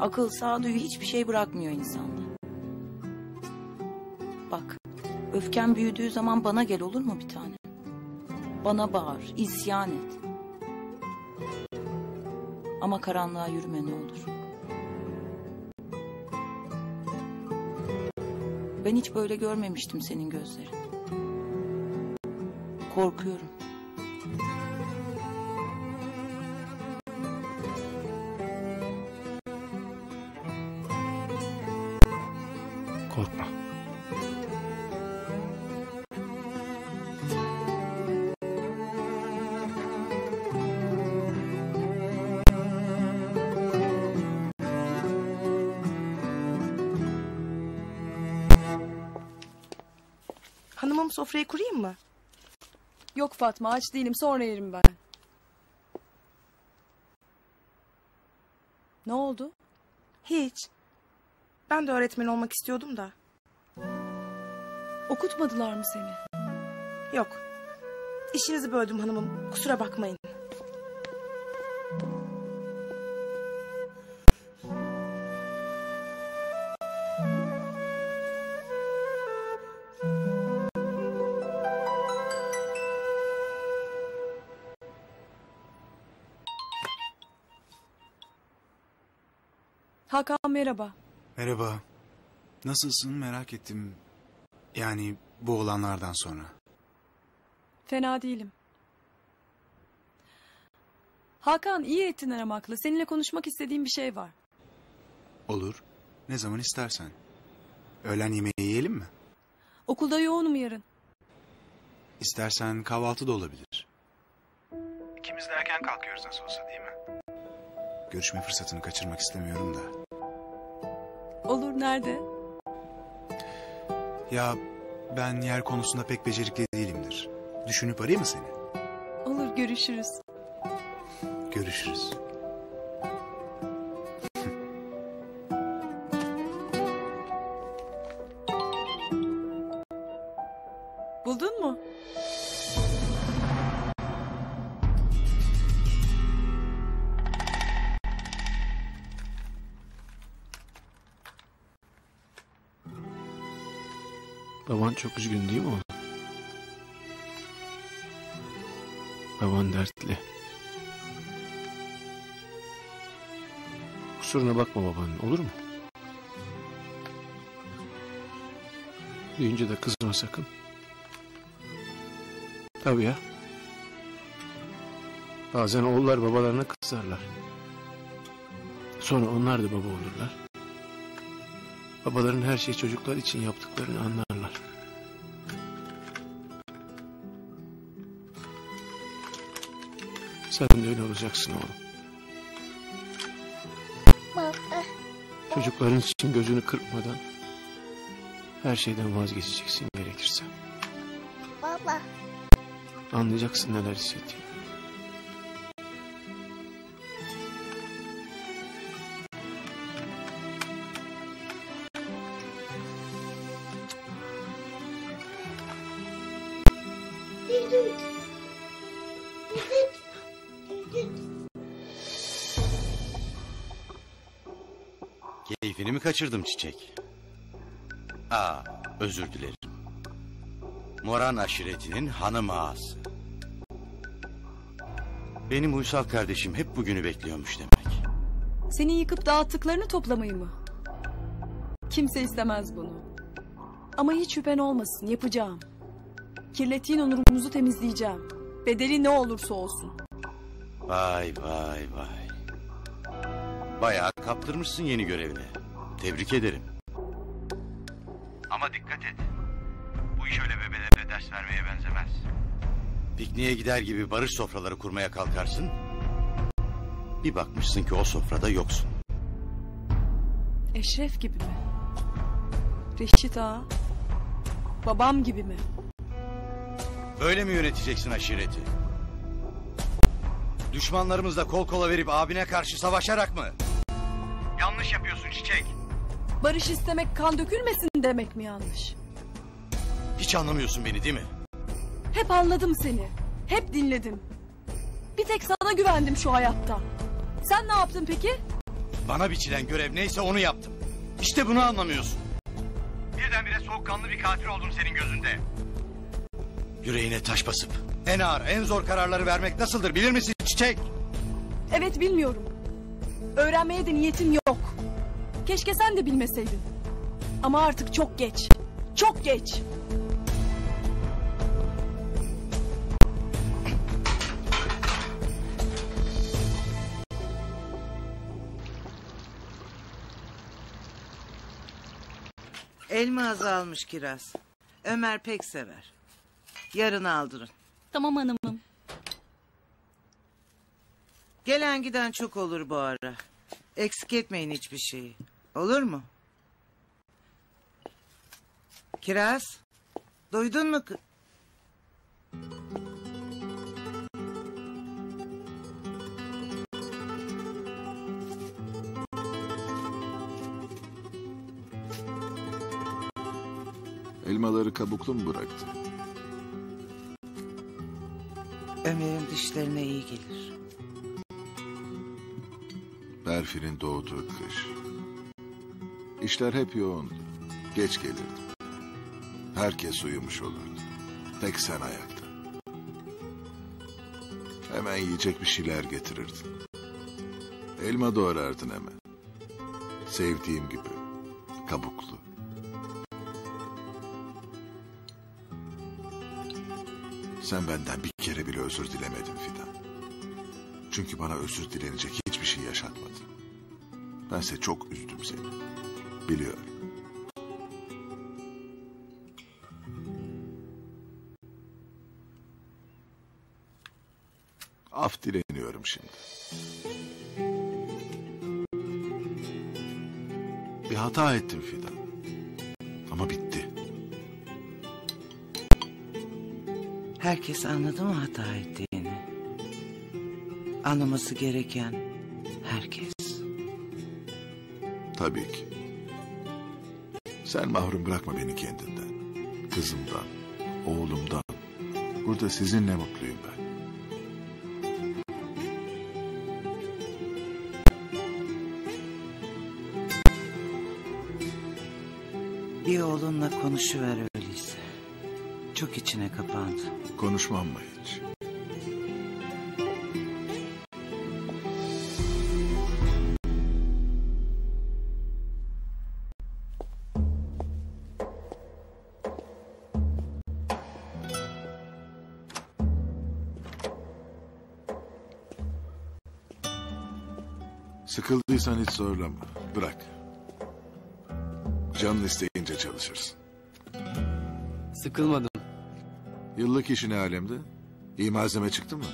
Speaker 10: Akıl, sağduyu hiçbir şey bırakmıyor insanda. Bak, öfken büyüdüğü zaman bana gel olur mu bir tane? Bana bağır, isyan et. Ama karanlığa yürüme ne olur. Ben hiç böyle görmemiştim senin gözlerini. Korkuyorum.
Speaker 8: Yok Fatma aç değilim sonra yerim ben. Ne oldu?
Speaker 12: Hiç. Ben de öğretmen olmak istiyordum da.
Speaker 8: Okutmadılar mı seni?
Speaker 12: Yok. İşinizi böldüm hanımım. Kusura bakmayın.
Speaker 8: Merhaba.
Speaker 13: Merhaba. Nasılsın merak ettim. Yani bu olanlardan sonra.
Speaker 8: Fena değilim. Hakan iyi ettin aramakla. Seninle konuşmak istediğim bir şey var.
Speaker 13: Olur. Ne zaman istersen. Öğlen yemeği yiyelim mi?
Speaker 8: Okulda yoğunum yarın.
Speaker 13: İstersen kahvaltı da olabilir. İkimiz de erken kalkıyoruz nasıl olsa değil mi? Görüşme fırsatını kaçırmak istemiyorum da.
Speaker 8: Olur nerede?
Speaker 13: Ya ben yer konusunda pek becerikli değilimdir. Düşünüp arayayım mı seni?
Speaker 8: Olur görüşürüz.
Speaker 13: Görüşürüz.
Speaker 1: Baban çok üzgün değil mi oğlum? Baban dertli. Kusuruna bakma babanın olur mu? Büyüyünce de kızma sakın. Tabii ya. Bazen oğullar babalarına kızarlar. Sonra onlar da baba olurlar. Babaların her şeyi çocuklar için yaptıklarını anlarlar. Sen de öyle olacaksın oğlum. Çocukların için gözünü kırpmadan her şeyden vazgeçeceksin gerekirse.
Speaker 20: Baba.
Speaker 1: Anlayacaksın neler hissettiğini.
Speaker 2: Kaçırdım çiçek? Aa, özür dilerim. Moran aşiretinin hanım ağası. Benim uysal kardeşim hep bugünü bekliyormuş demek.
Speaker 8: Senin yıkıp dağıttıklarını toplamayı mı? Kimse istemez bunu. Ama hiç şüphen olmasın yapacağım. Kirlettiğin onurumuzu temizleyeceğim. Bedeli ne olursa olsun.
Speaker 2: Vay vay vay. Bayağı kaptırmışsın yeni görevine. Tebrik ederim. Ama dikkat et. Bu iş öyle bebelere ders vermeye benzemez. Pikniğe gider gibi barış sofraları kurmaya kalkarsın. Bir bakmışsın ki o sofrada yoksun.
Speaker 8: Eşref gibi mi? Reşit ağa? Babam gibi mi?
Speaker 2: Böyle mi yöneteceksin aşireti? Düşmanlarımızla kol kola verip abine karşı savaşarak mı?
Speaker 8: Barış istemek kan dökülmesin demek mi yanlış?
Speaker 2: Hiç anlamıyorsun beni değil mi?
Speaker 8: Hep anladım seni. Hep dinledim. Bir tek sana güvendim şu hayatta. Sen ne yaptın peki?
Speaker 2: Bana biçilen görev neyse onu yaptım. İşte bunu anlamıyorsun. Birdenbire soğukkanlı bir katil oldum senin gözünde. Yüreğine taş basıp en ağır en zor kararları vermek nasıldır bilir misin Çiçek?
Speaker 8: Evet bilmiyorum. Öğrenmeye de niyetim yok. Keşke sen de bilmeseydin. Ama artık çok geç. Çok geç.
Speaker 4: Elma azalmış kiraz. Ömer pek sever. Yarın aldırın.
Speaker 17: Tamam hanımım.
Speaker 4: Gelen giden çok olur bu ara. Eksik etmeyin hiçbir şeyi. Olur mu? Kiraz. Duydun mu? kı-
Speaker 14: Elmaları kabuklu mu bıraktın?
Speaker 4: Ömer'in dişlerine iyi gelir.
Speaker 14: Berfin'in doğduğu kış. İşler hep yoğundu. Geç gelirdim. Herkes uyumuş olurdu. Tek sen ayakta. Hemen yiyecek bir şeyler getirirdin. Elma doğrardın hemen. Sevdiğim gibi. Kabuklu. Sen benden bir kere bile özür dilemedin Fidan. Çünkü bana özür dilenecek hiçbir şey yaşatmadın. Bense çok üzdüm seni. Biliyorum. Af dileniyorum şimdi. Bir hata ettim Fidan. Ama bitti.
Speaker 4: Herkes anladı mı hata ettiğini? Anlaması gereken herkes.
Speaker 14: Tabii ki. Sen mahrum bırakma beni kendinden. Kızımdan, oğlumdan. Burada sizinle mutluyum ben.
Speaker 4: Bir oğlunla konuşuver öyleyse. Çok içine kapandı.
Speaker 14: Konuşmam mı hiç? Sıkıldıysan hiç zorlama. Bırak. Canın isteyince çalışırsın.
Speaker 18: Sıkılmadım.
Speaker 14: Yıllık işin alemde? İyi malzeme çıktı mı?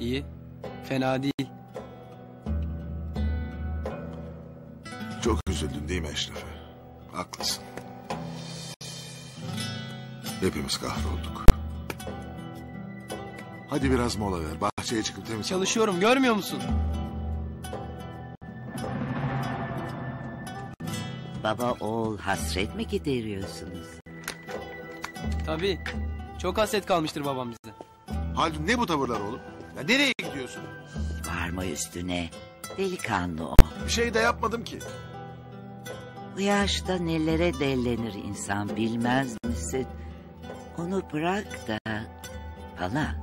Speaker 18: İyi. Fena değil.
Speaker 14: Çok üzüldün değil mi Eşref'e? Haklısın. Hepimiz kahrolduk. Hadi biraz mola ver. Bahçeye çıkıp temiz.
Speaker 18: Çalışıyorum görmüyor musun?
Speaker 3: Baba oğul hasret mi gideriyorsunuz?
Speaker 18: Tabii. Çok hasret kalmıştır babam bize.
Speaker 14: Haldun ne bu tavırlar oğlum? Ya nereye gidiyorsun?
Speaker 3: Varma üstüne. Delikanlı o.
Speaker 14: Bir şey de yapmadım ki.
Speaker 3: Bu yaşta nelere dellenir insan bilmez misin? Onu bırak da hala.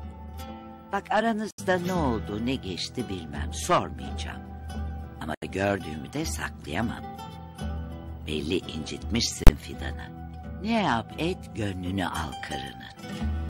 Speaker 3: Bak aranızda ne oldu ne geçti bilmem sormayacağım. Ama gördüğümü de saklayamam. Belli incitmişsin Fidan'ı. Ne yap et gönlünü al karının.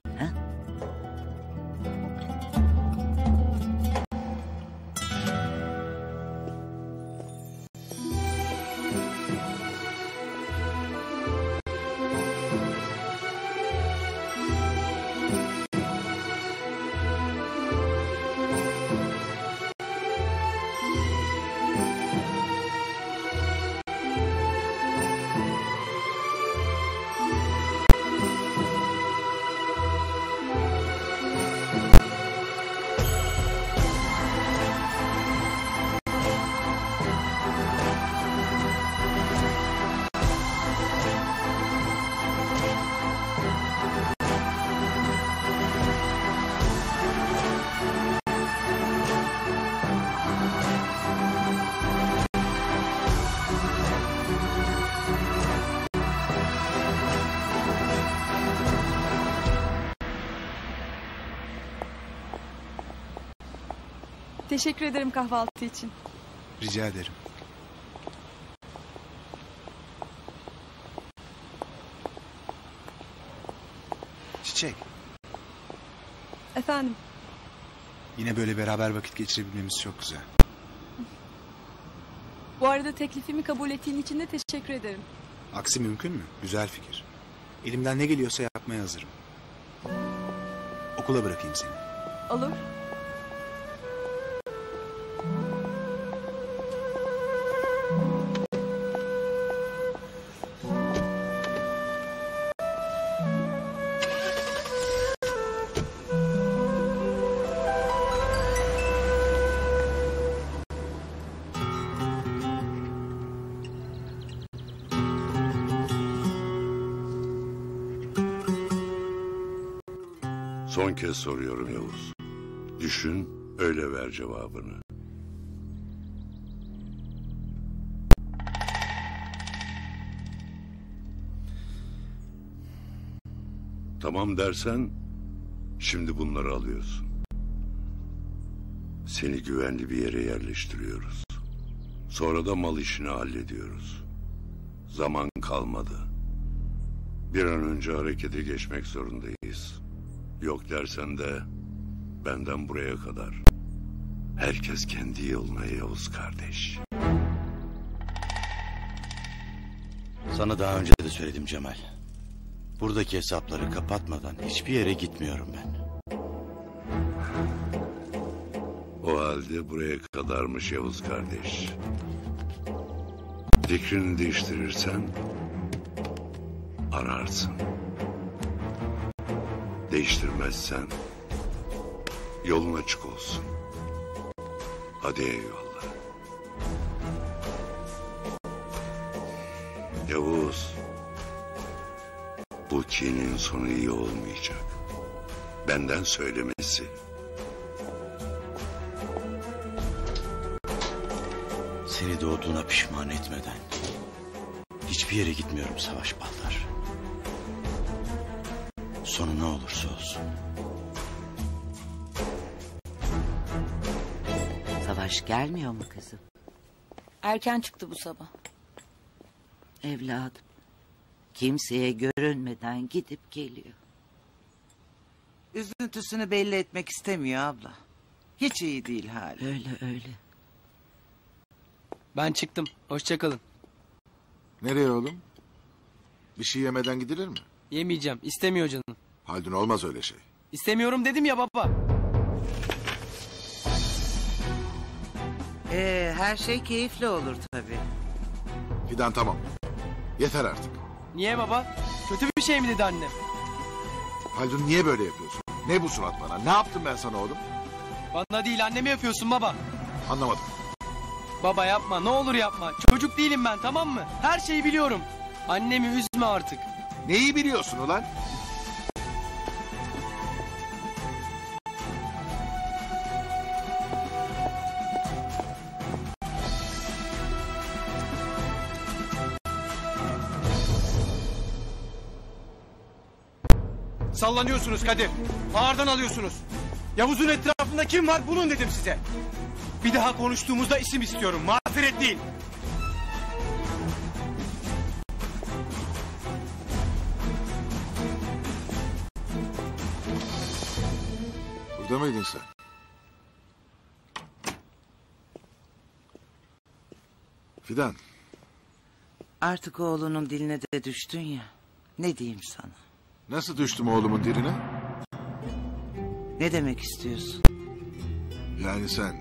Speaker 8: Teşekkür ederim kahvaltı için.
Speaker 13: Rica ederim. Çiçek,
Speaker 8: Efendim,
Speaker 13: yine böyle beraber vakit geçirebilmemiz çok güzel.
Speaker 8: bu arada teklifimi kabul ettiğin için de teşekkür ederim.
Speaker 13: Aksi mümkün mü? Güzel fikir. Elimden ne geliyorsa yapmaya hazırım. Okula bırakayım seni.
Speaker 8: Olur.
Speaker 5: Son kez soruyorum Yavuz. Düşün, öyle ver cevabını. Tamam dersen şimdi bunları alıyorsun. Seni güvenli bir yere yerleştiriyoruz. Sonra da mal işini hallediyoruz. Zaman kalmadı. Bir an önce harekete geçmek zorundayız. Yok dersen de benden buraya kadar. Herkes kendi yoluna Yavuz kardeş.
Speaker 2: Sana daha önce de söyledim Cemal. Buradaki hesapları kapatmadan hiçbir yere gitmiyorum ben.
Speaker 5: O halde buraya kadarmış Yavuz kardeş. Fikrini değiştirirsen ararsın. Değiştirmezsen yolun açık olsun. Hadi eyvallah. Yavuz. Bu kinin sonu iyi olmayacak. Benden söylemesi.
Speaker 2: Seni doğduğuna pişman etmeden hiçbir yere gitmiyorum Savaş Baldar. Sonu ne olursa olsun.
Speaker 3: Savaş gelmiyor mu kızım?
Speaker 10: Erken çıktı bu sabah.
Speaker 3: Evladım. Kimseye görünmeden gidip geliyor.
Speaker 4: Üzüntüsünü belli etmek istemiyor abla. Hiç iyi değil hali.
Speaker 3: Öyle öyle.
Speaker 18: Ben çıktım. Hoşçakalın.
Speaker 14: Nereye oğlum? Bir şey yemeden gidilir mi?
Speaker 18: Yemeyeceğim. İstemiyor canım.
Speaker 14: Haldun olmaz öyle şey.
Speaker 18: İstemiyorum dedim ya baba.
Speaker 4: Ee, her şey keyifli olur tabii.
Speaker 14: Fidan tamam. Yeter artık.
Speaker 18: Niye baba? Kötü bir şey mi dedi annem?
Speaker 14: Haldun niye böyle yapıyorsun? Ne bu surat bana? Ne yaptım ben sana oğlum?
Speaker 18: Bana değil anneme yapıyorsun baba.
Speaker 14: Anlamadım.
Speaker 18: Baba yapma ne olur yapma. Çocuk değilim ben tamam mı? Her şeyi biliyorum. Annemi üzme artık.
Speaker 14: Neyi biliyorsun ulan?
Speaker 1: Sallanıyorsunuz Kadir. Ağırdan alıyorsunuz. Yavuz'un etrafında kim var bulun dedim size. Bir daha konuştuğumuzda isim istiyorum. Mağfiret değil.
Speaker 14: Burada mıydın sen? Fidan,
Speaker 4: Artık oğlunun diline de düştün ya. Ne diyeyim sana?
Speaker 14: Nasıl düştüm oğlumun diline?
Speaker 4: Ne demek istiyorsun?
Speaker 14: Yani sen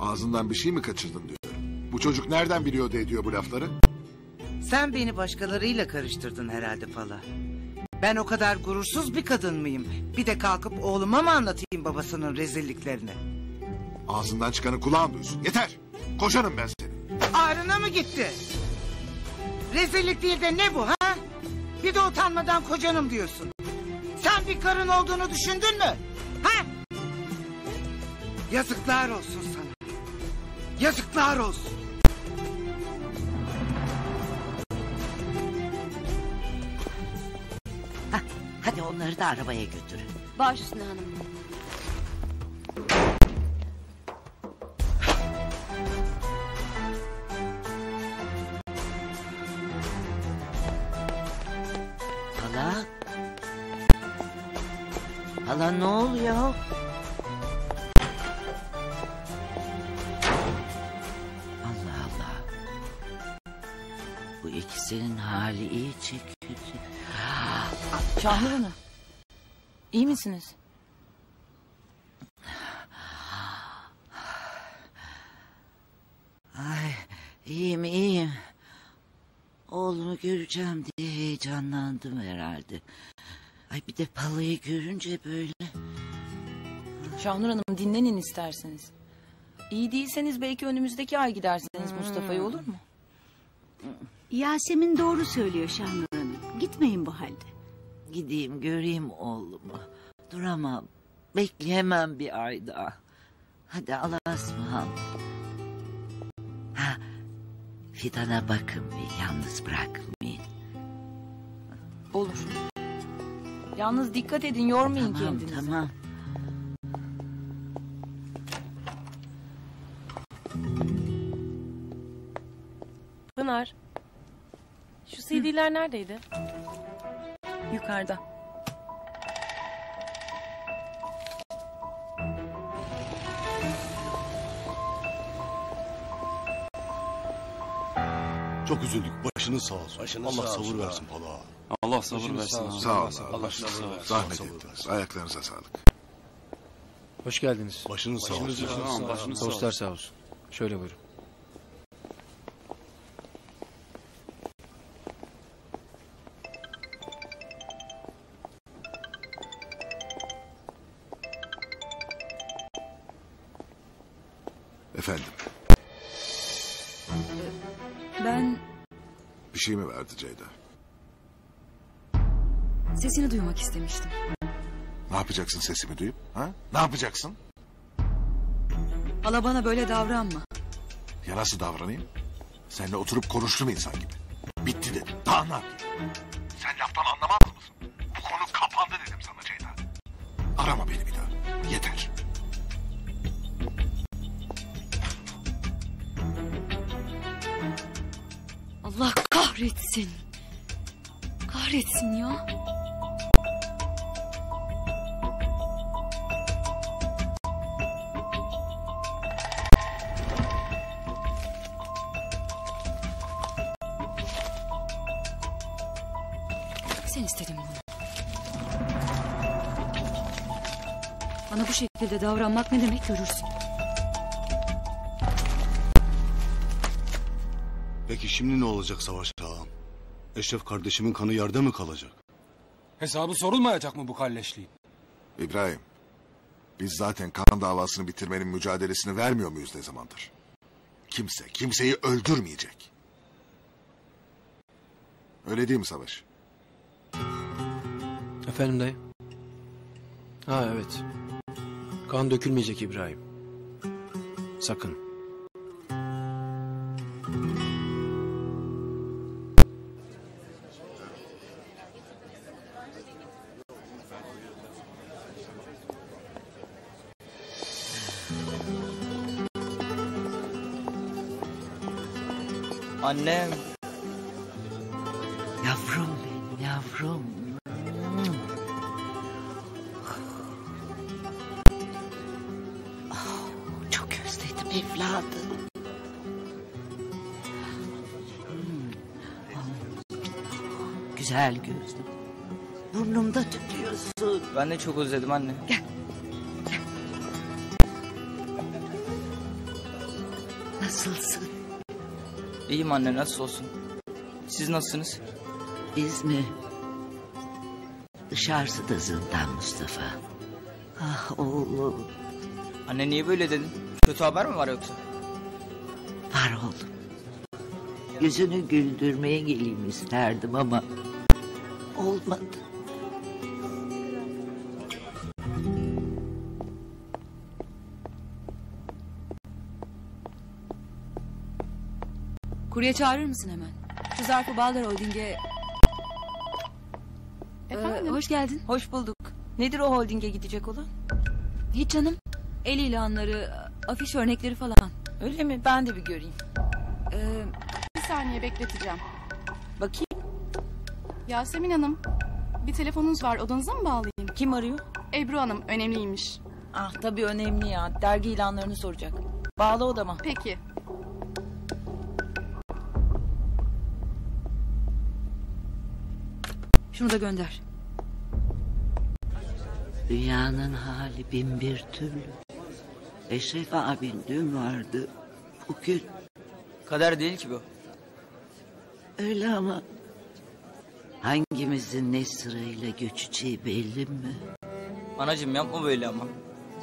Speaker 14: ağzından bir şey mi kaçırdın diyorum. Bu çocuk nereden biliyor da ediyor bu lafları?
Speaker 4: Sen beni başkalarıyla karıştırdın herhalde Pala. Ben o kadar gurursuz bir kadın mıyım? Bir de kalkıp oğluma mı anlatayım babasının rezilliklerini?
Speaker 14: Ağzından çıkanı kulağın duysun. Yeter. Koşarım ben seni.
Speaker 4: Ağrına mı gitti? Rezillik değil de ne bu ha? Bir de utanmadan kocanım diyorsun. Sen bir karın olduğunu düşündün mü? Ha? Yazıklar olsun sana. Yazıklar olsun.
Speaker 3: Hadi onları da arabaya götürün.
Speaker 17: Baş üstüne hanım.
Speaker 3: Hala ne oluyor? Allah Allah. Bu ikisinin hali iyice kötü.
Speaker 10: Şahnur Hanım. İyi misiniz?
Speaker 3: Ay iyiyim iyiyim. Oğlumu göreceğim diye heyecanlandım herhalde. Ay bir de palayı görünce böyle.
Speaker 10: Şahnur Hanım dinlenin isterseniz. İyi değilseniz belki önümüzdeki ay gidersiniz Mustafa'ya olur mu?
Speaker 9: Yasemin doğru söylüyor Şahnur Hanım. Gitmeyin bu halde.
Speaker 3: Gideyim göreyim oğlumu. Duramam. Bekleyemem bir ay daha. Hadi Allah'a ısmarladık. Ha, Fidan'a bakın bir yalnız bırakmayın.
Speaker 10: Olur. Yalnız dikkat edin yormayın
Speaker 3: Tamam
Speaker 10: kendinizi.
Speaker 3: tamam.
Speaker 16: Pınar. Şu CD'ler neredeydi?
Speaker 17: Yukarıda.
Speaker 21: Çok üzüldük. Başınız sağ olsun.
Speaker 14: Başınız
Speaker 21: Allah
Speaker 14: sağ
Speaker 21: sabır
Speaker 14: olsun
Speaker 21: versin
Speaker 14: abi.
Speaker 21: Pala.
Speaker 11: Allah sabır versin
Speaker 21: sağ
Speaker 11: abi.
Speaker 14: Sağ olun.
Speaker 21: Allah
Speaker 14: Allah
Speaker 21: sabır versin.
Speaker 14: Zahmet ettiniz. Ayaklarınıza sağlık.
Speaker 22: Hoş geldiniz.
Speaker 21: Başınız sağ olsun.
Speaker 22: Başınız
Speaker 21: Tamam, başınız sağ
Speaker 22: Dostlar
Speaker 21: olsun.
Speaker 22: sağ olsun. Şöyle buyurun.
Speaker 14: Efendim
Speaker 17: Ben
Speaker 14: bir şey mi verdi Ceyda?
Speaker 17: Sesini duymak istemiştim.
Speaker 14: Ne yapacaksın sesimi duyup? Ha? Ne yapacaksın?
Speaker 17: Hala bana böyle davranma.
Speaker 14: Ya nasıl davranayım? Seninle oturup konuştum insan gibi. Bitti dedim. Daha ne yapayım? Sen laftan anlamaz mısın? Bu konu kapandı dedim sana Ceyda. Arama beni bir daha. Yeter.
Speaker 17: Allah kahretsin. Kahretsin ya. Davranmak ne demek görürsün.
Speaker 21: Peki şimdi ne olacak Savaş Ağam? Eşref kardeşimin kanı yerde mi kalacak?
Speaker 11: Hesabı sorulmayacak mı bu kalleşliğin?
Speaker 14: İbrahim. Biz zaten kan davasını bitirmenin mücadelesini vermiyor muyuz ne zamandır? Kimse kimseyi öldürmeyecek. Öyle değil mi Savaş?
Speaker 22: Efendim dayı? Ha evet. Kan dökülmeyecek İbrahim. Sakın.
Speaker 23: Annem.
Speaker 3: Gözlüm. Burnumda tütüyorsun.
Speaker 23: Ben de çok özledim anne.
Speaker 3: Nasılsın?
Speaker 23: İyiyim anne nasıl olsun? Siz nasılsınız?
Speaker 3: Biz mi? Dışarısı da zindan Mustafa. Ah oğlum.
Speaker 23: Anne niye böyle dedin? Kötü haber mi var yoksa?
Speaker 3: Var oğlum. Yüzünü güldürmeye geleyim isterdim ama olmadı.
Speaker 17: Kurye çağırır mısın hemen? Şu zarfı Balder Holding'e... Ee, hoş geldin.
Speaker 10: Hoş bulduk. Nedir o holdinge gidecek olan?
Speaker 17: Hiç canım. El ilanları, afiş örnekleri falan.
Speaker 10: Öyle mi? Ben de bir göreyim.
Speaker 17: Ee,
Speaker 12: Bir saniye bekleteceğim.
Speaker 10: Bakayım.
Speaker 12: Yasemin Hanım, bir telefonunuz var. Odanıza mı bağlayayım?
Speaker 10: Kim arıyor?
Speaker 12: Ebru Hanım önemliymiş.
Speaker 10: Ah tabii önemli ya. Dergi ilanlarını soracak. Bağla odama.
Speaker 12: Peki.
Speaker 17: Şunu da gönder.
Speaker 3: Dünyanın hali bin bir türlü. Eşref abin dün vardı. Bugün
Speaker 23: Kader değil ki bu.
Speaker 3: öyle ama... Hangimizin ne sırayla göçeceği belli mi?
Speaker 23: Anacığım yapma böyle ama.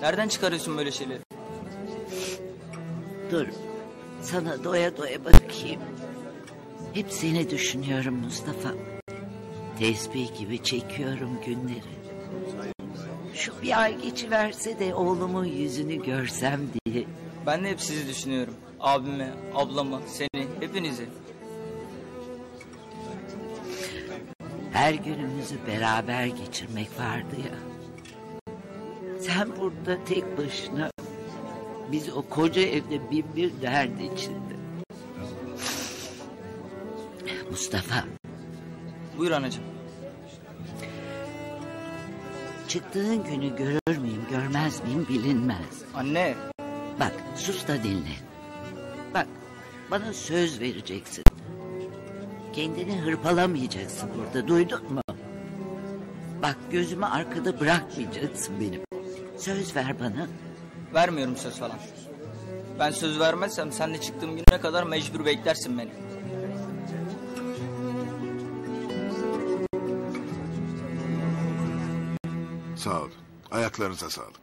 Speaker 23: Nereden çıkarıyorsun böyle şeyleri?
Speaker 3: Dur. Sana doya doya bakayım. Hep seni düşünüyorum Mustafa. Tesbih gibi çekiyorum günleri. Şu bir ay geçiverse de oğlumun yüzünü görsem diye.
Speaker 23: Ben de hep sizi düşünüyorum. Abimi, ablamı, seni, hepinizi.
Speaker 3: Her günümüzü beraber geçirmek vardı ya. Sen burada tek başına. Biz o koca evde bin bir derdi içinde. Mustafa
Speaker 23: Buyur anacığım.
Speaker 3: çıktığın günü görür müyüm görmez miyim bilinmez.
Speaker 23: Anne.
Speaker 3: Bak sus da dinle. Bak bana söz vereceksin. Kendini hırpalamayacaksın burada duydun mu? Bak gözümü arkada bırakmayacaksın benim. Söz ver bana.
Speaker 23: Vermiyorum söz falan. Ben söz vermezsem sen de çıktığım güne kadar mecbur beklersin beni.
Speaker 14: Sağ olun. Ayaklarınıza sağlık.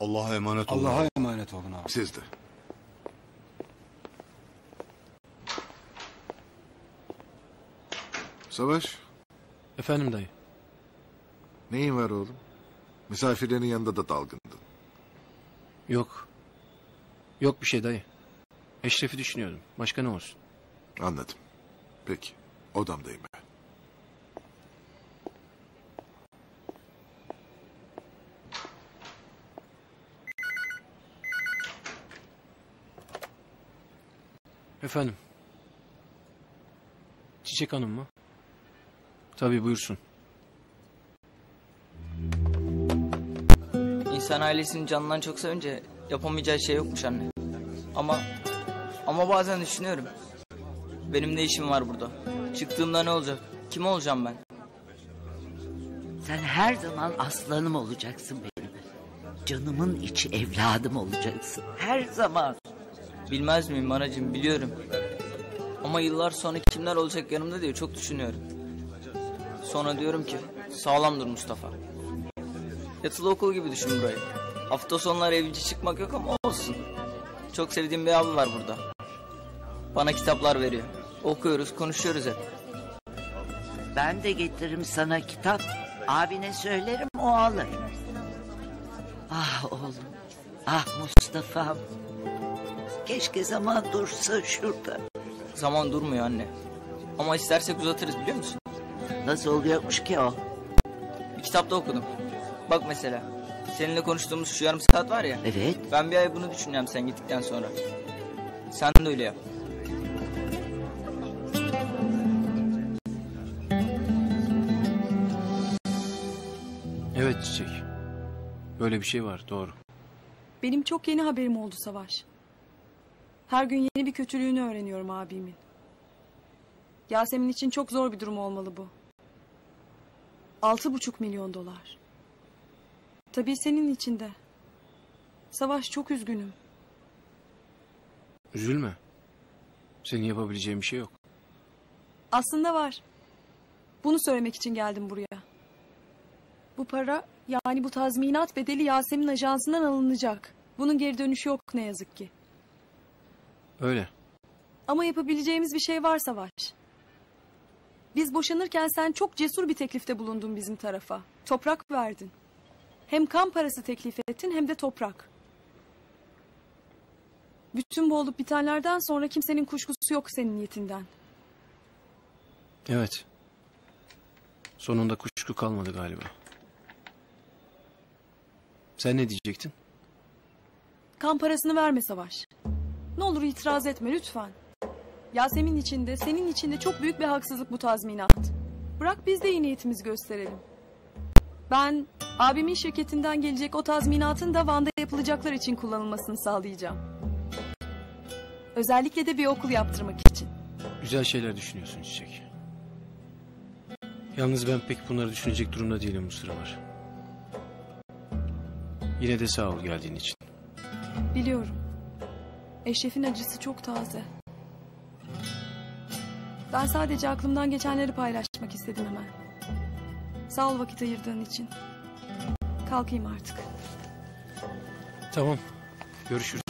Speaker 21: Allah'a emanet olun.
Speaker 11: Allah'a emanet olun abi.
Speaker 14: Siz de. Savaş,
Speaker 22: Efendim dayı.
Speaker 14: neyin var oğlum? Misafirlerin yanında da dalgındın.
Speaker 22: Yok. Yok bir şey dayı. Eşref'i düşünüyordum. Başka ne olsun?
Speaker 14: Anladım. Peki, odamdayım ben.
Speaker 22: Efendim. Çiçek Hanım mı? Tabii buyursun.
Speaker 23: İnsan ailesinin canından çok sevince yapamayacağı şey yokmuş anne. Ama ama bazen düşünüyorum. Benim ne işim var burada? Çıktığımda ne olacak? Kim olacağım ben?
Speaker 3: Sen her zaman aslanım olacaksın benim. Canımın içi evladım olacaksın. Her zaman.
Speaker 23: Bilmez miyim anacığım biliyorum. Ama yıllar sonra kimler olacak yanımda diye çok düşünüyorum. Sonra diyorum ki sağlamdır Mustafa. Yatılı okul gibi düşün burayı. Hafta sonları evci çıkmak yok ama olsun. Çok sevdiğim bir abi var burada. Bana kitaplar veriyor. Okuyoruz, konuşuyoruz hep.
Speaker 3: Ben de getiririm sana kitap. Abine söylerim o alır. Ah oğlum. Ah Mustafa'm. Keşke zaman dursa şurada.
Speaker 23: Zaman durmuyor anne. Ama istersek uzatırız biliyor musun?
Speaker 3: Nasıl oluyormuş ki o?
Speaker 23: Bir kitapta okudum. Bak mesela. Seninle konuştuğumuz şu yarım saat var ya.
Speaker 3: Evet.
Speaker 23: Ben bir ay bunu düşüneceğim sen gittikten sonra. Sen de öyle yap.
Speaker 22: Evet Çiçek. Böyle bir şey var doğru.
Speaker 8: Benim çok yeni haberim oldu Savaş. Her gün yeni bir kötülüğünü öğreniyorum abimin. Yasemin için çok zor bir durum olmalı bu. Altı buçuk milyon dolar. Tabii senin için de. Savaş çok üzgünüm.
Speaker 22: Üzülme. Senin yapabileceğin bir şey yok.
Speaker 8: Aslında var. Bunu söylemek için geldim buraya. Bu para yani bu tazminat bedeli Yasemin ajansından alınacak. Bunun geri dönüşü yok ne yazık ki.
Speaker 22: Öyle.
Speaker 8: Ama yapabileceğimiz bir şey var Savaş. Biz boşanırken sen çok cesur bir teklifte bulundun bizim tarafa. Toprak verdin. Hem kan parası teklif ettin hem de toprak. Bütün bu olup bitenlerden sonra kimsenin kuşkusu yok senin niyetinden.
Speaker 22: Evet. Sonunda kuşku kalmadı galiba. Sen ne diyecektin?
Speaker 8: Kan parasını verme Savaş. Ne olur itiraz etme lütfen. Yasemin için de senin için de çok büyük bir haksızlık bu tazminat. Bırak biz de iyi niyetimizi gösterelim. Ben Abimin şirketinden gelecek o tazminatın da Van'da yapılacaklar için kullanılmasını sağlayacağım. Özellikle de bir okul yaptırmak için.
Speaker 22: Güzel şeyler düşünüyorsun Çiçek. Yalnız ben pek bunları düşünecek durumda değilim bu sıralar. Yine de sağ ol geldiğin için.
Speaker 8: Biliyorum. Eşref'in acısı çok taze. Ben sadece aklımdan geçenleri paylaşmak istedim hemen. Sağ ol vakit ayırdığın için. Kalkayım artık.
Speaker 22: Tamam. Görüşürüz.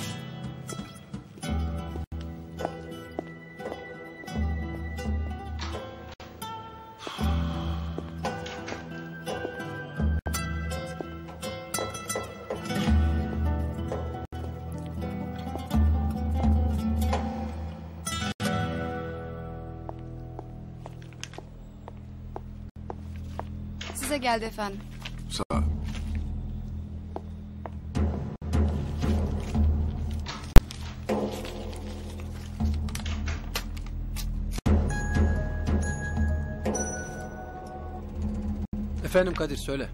Speaker 24: Geldi efendim.
Speaker 14: Sağ ol.
Speaker 22: Efendim Kadir söyle.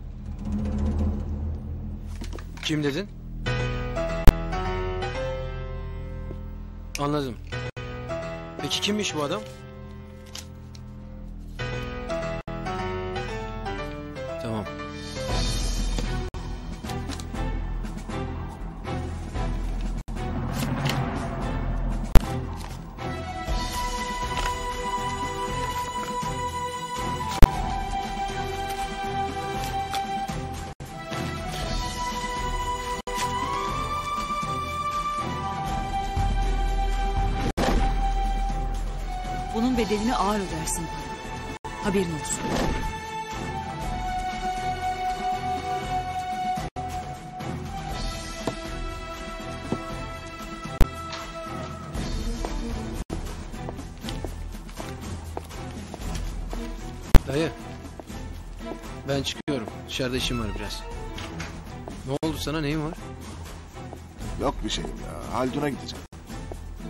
Speaker 22: Kim dedin? Anladım. Peki kimmiş bu adam?
Speaker 17: Bedelini ağır ödersin bana. Haberin olsun.
Speaker 22: Dayı. Ben çıkıyorum. Dışarıda işim var biraz. Ne oldu sana neyin var?
Speaker 14: Yok bir şeyim ya. Haldun'a gideceğim.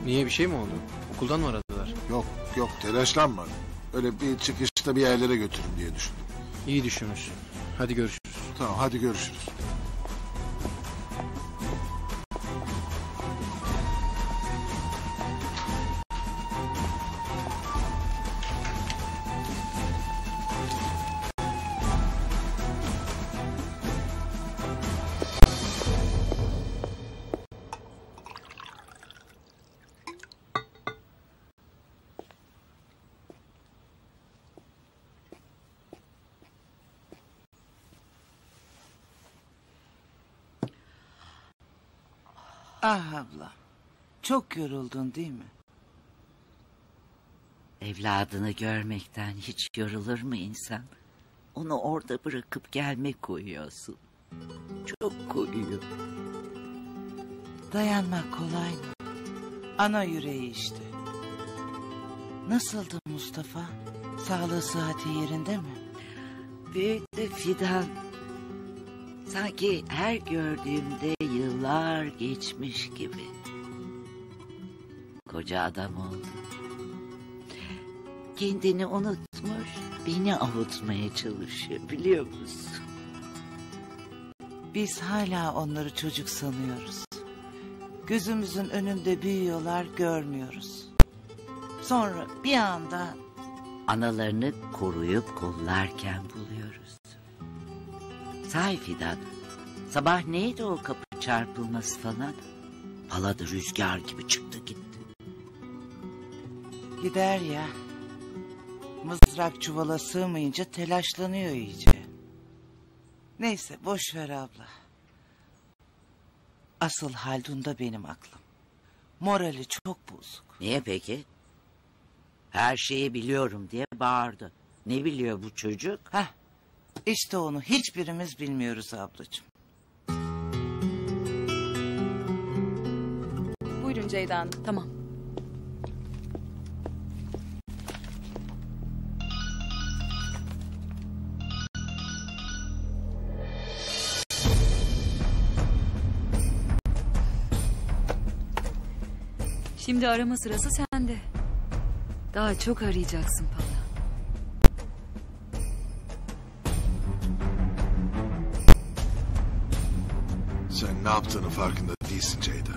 Speaker 22: Niye bir şey mi oldu? Okuldan mı aradılar?
Speaker 14: Yok telaşlanma. Öyle bir çıkışta bir yerlere götürün diye düşündüm.
Speaker 22: İyi düşünmüşsün. Hadi görüşürüz.
Speaker 14: Tamam hadi görüşürüz.
Speaker 4: Ah abla. Çok yoruldun değil mi?
Speaker 3: Evladını görmekten hiç yorulur mu insan? Onu orada bırakıp gelmek koyuyorsun. Çok koyuyor.
Speaker 4: Dayanmak kolay mı? Ana yüreği işte. Nasıldı Mustafa? Sağlığı sıhhati yerinde mi?
Speaker 3: Büyüdü Fidan. Sanki her gördüğümde yıllar geçmiş gibi. Koca adam oldu. Kendini unutmuş, beni avutmaya çalışıyor biliyor musun?
Speaker 4: Biz hala onları çocuk sanıyoruz. Gözümüzün önünde büyüyorlar görmüyoruz. Sonra bir anda
Speaker 3: Analarını koruyup kollarken buluyoruz. Sahi Fidan, sabah neydi o kapı çarpılması falan? Paladı rüzgar gibi çıktı gitti.
Speaker 4: gider ya. Mızrak çuvala sığmayınca telaşlanıyor iyice. Neyse boş ver abla. Asıl Haldun'da benim aklım. Morali çok bozuk.
Speaker 3: Niye peki? Her şeyi biliyorum diye bağırdı. Ne biliyor bu çocuk?
Speaker 4: Heh, işte onu hiçbirimiz bilmiyoruz ablacığım.
Speaker 8: Buyurun Ceyda Hanım.
Speaker 17: Tamam. Şimdi arama sırası sende. Daha çok arayacaksın Pala.
Speaker 14: Ne yaptığının farkında değilsin Ceyda.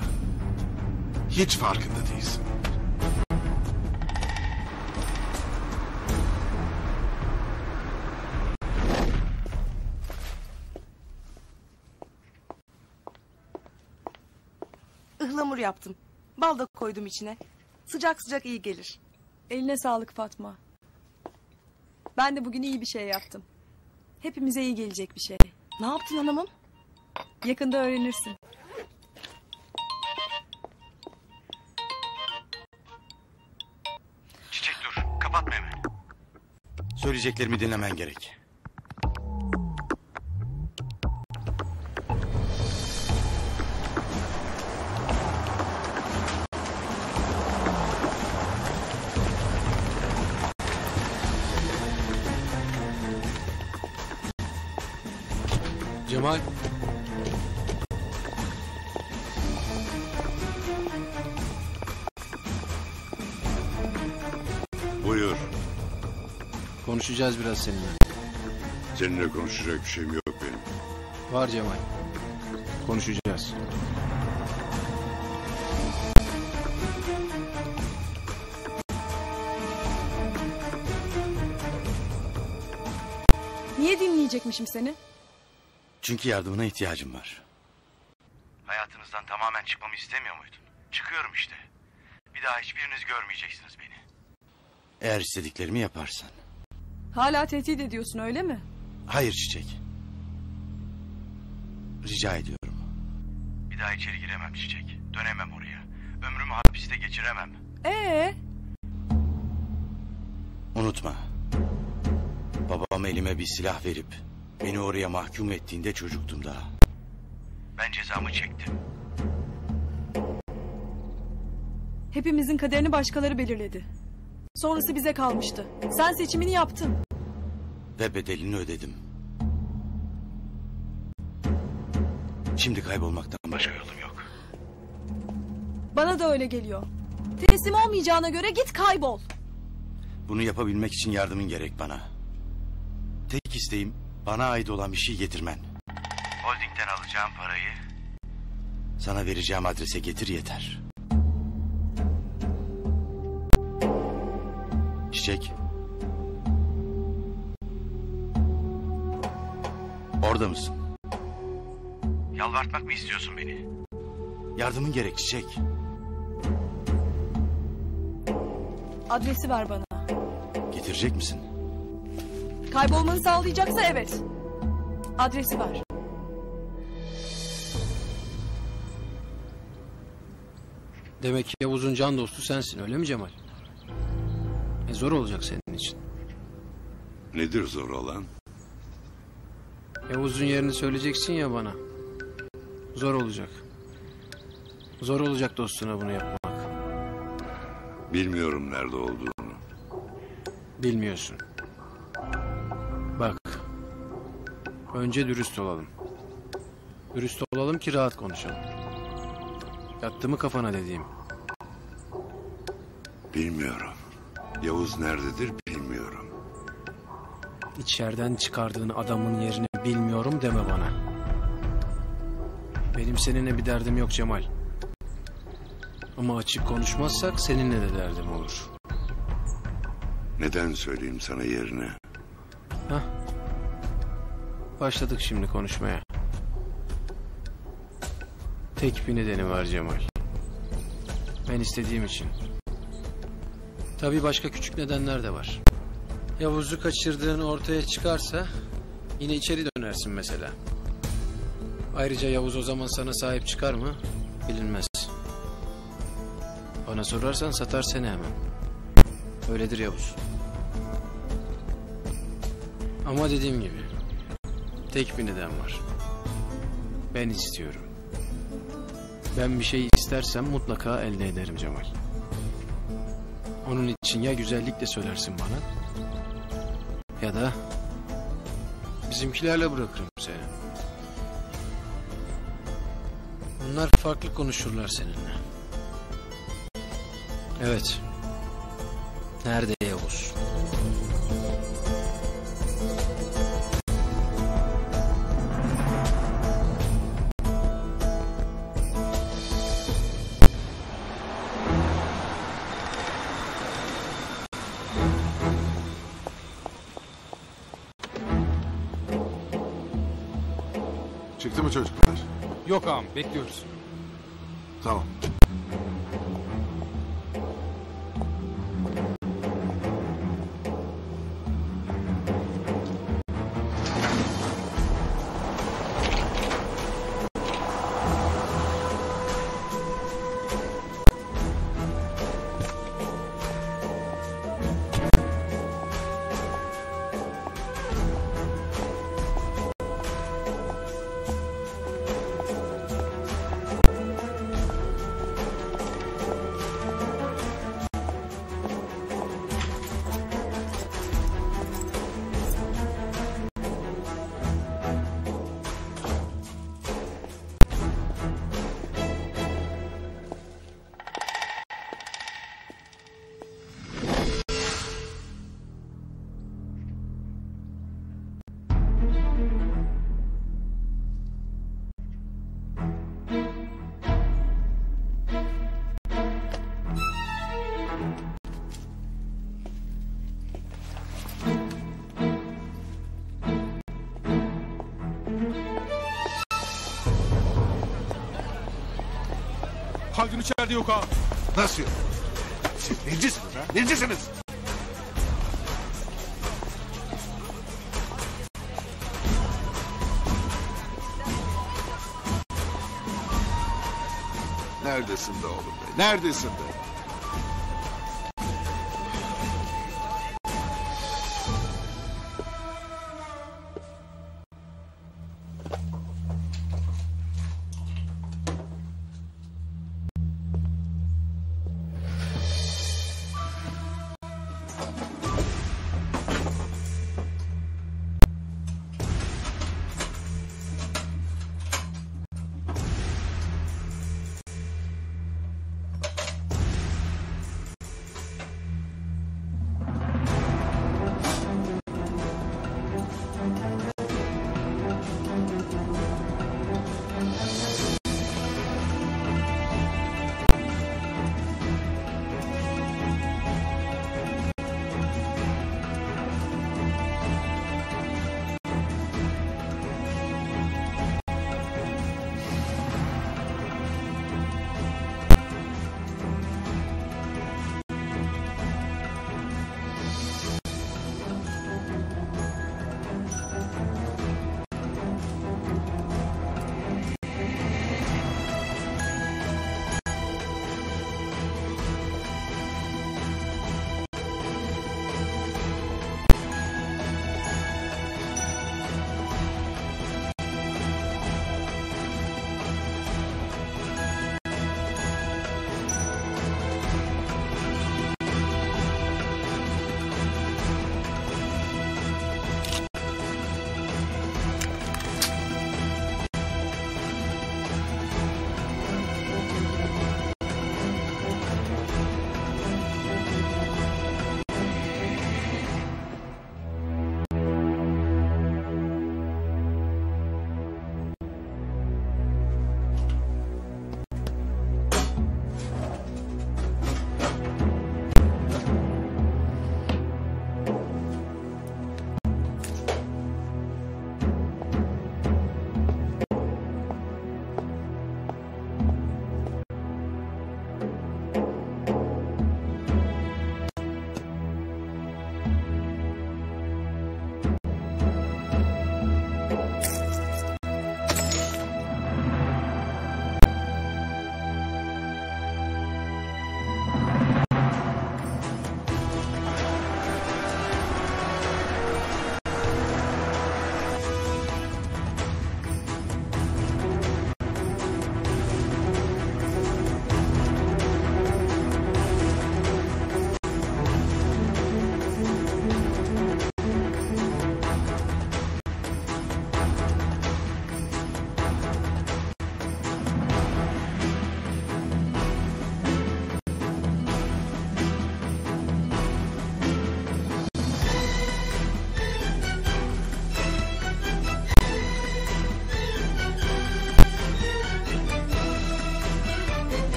Speaker 14: Hiç farkında değilsin.
Speaker 12: Ihlamur yaptım. Bal da koydum içine. Sıcak sıcak iyi gelir.
Speaker 8: Eline sağlık Fatma. Ben de bugün iyi bir şey yaptım. Hepimize iyi gelecek bir şey.
Speaker 12: Ne yaptın hanımım?
Speaker 8: Yakında öğrenirsin.
Speaker 2: Çiçek dur. Kapatma hemen. Söyleyeceklerimi dinlemen gerek.
Speaker 1: Konuşacağız biraz seninle.
Speaker 5: Seninle konuşacak bir şeyim yok benim.
Speaker 1: Var Cemal. Konuşacağız.
Speaker 8: Niye dinleyecekmişim seni?
Speaker 2: Çünkü yardımına ihtiyacım var. Hayatınızdan tamamen çıkmamı istemiyor muydun? Çıkıyorum işte. Bir daha hiçbiriniz görmeyeceksiniz beni. Eğer istediklerimi yaparsan.
Speaker 8: Hala tehdit ediyorsun öyle mi?
Speaker 2: Hayır Çiçek. Rica ediyorum. Bir daha içeri giremem Çiçek. Dönemem oraya. Ömrümü hapiste geçiremem.
Speaker 8: Ee,
Speaker 2: Unutma. Babam elime bir silah verip beni oraya mahkum ettiğinde çocuktum daha. Ben cezamı çektim.
Speaker 8: hepimizin kaderini başkaları belirledi. Sonrası bize kalmıştı. Sen seçimini yaptın.
Speaker 2: Ve bedelini ödedim. Şimdi kaybolmaktan başka yolum yok.
Speaker 8: Bana da öyle geliyor. Teslim olmayacağına göre git kaybol.
Speaker 2: Bunu yapabilmek için yardımın gerek bana. Tek isteğim bana ait olan bir şey getirmen. Holding'den alacağım parayı sana vereceğim adrese getir yeter. Çiçek. Orada mısın? Yalvartmak mı istiyorsun beni? Yardımın gerek Çiçek.
Speaker 8: Adresi ver bana.
Speaker 2: Getirecek misin?
Speaker 8: Kaybolmanı sağlayacaksa evet. Adresi ver.
Speaker 1: Demek ki Yavuz'un can dostu sensin öyle mi Cemal? E zor olacak senin için.
Speaker 5: Nedir zor olan?
Speaker 1: Yavuz'un yerini söyleyeceksin ya bana. Zor olacak. Zor olacak dostuna bunu yapmak.
Speaker 5: Bilmiyorum nerede olduğunu.
Speaker 1: Bilmiyorsun. Bak. Önce dürüst olalım. Dürüst olalım ki rahat konuşalım. Yattı mı kafana dediğim.
Speaker 5: Bilmiyorum. Yavuz nerededir bilmiyorum.
Speaker 1: İçeriden çıkardığın adamın yerini bilmiyorum deme bana. Benim seninle bir derdim yok Cemal. Ama açık konuşmazsak seninle de derdim olur.
Speaker 5: Neden söyleyeyim sana yerine?
Speaker 1: Hah. Başladık şimdi konuşmaya. Tek bir nedeni var Cemal. Ben istediğim için. Tabii başka küçük nedenler de var. Yavuz'u kaçırdığın ortaya çıkarsa yine içeri dönersin mesela. Ayrıca Yavuz o zaman sana sahip çıkar mı bilinmez. Bana sorarsan satar seni hemen. Öyledir Yavuz. Ama dediğim gibi tek bir neden var. Ben istiyorum. Ben bir şey istersem mutlaka elde ederim Cemal. Onun için ya güzellikle söylersin bana ya da bizimkilerle bırakırım seni. Bunlar farklı konuşurlar seninle. Evet. Nerede Yavuz?
Speaker 11: Bekliyoruz.
Speaker 14: Tamam.
Speaker 11: Haldun içeride yok ağam.
Speaker 14: Nasıl yok? Siz necisiniz ha? Necisiniz? Neredesin be oğlum be? Neredesin be?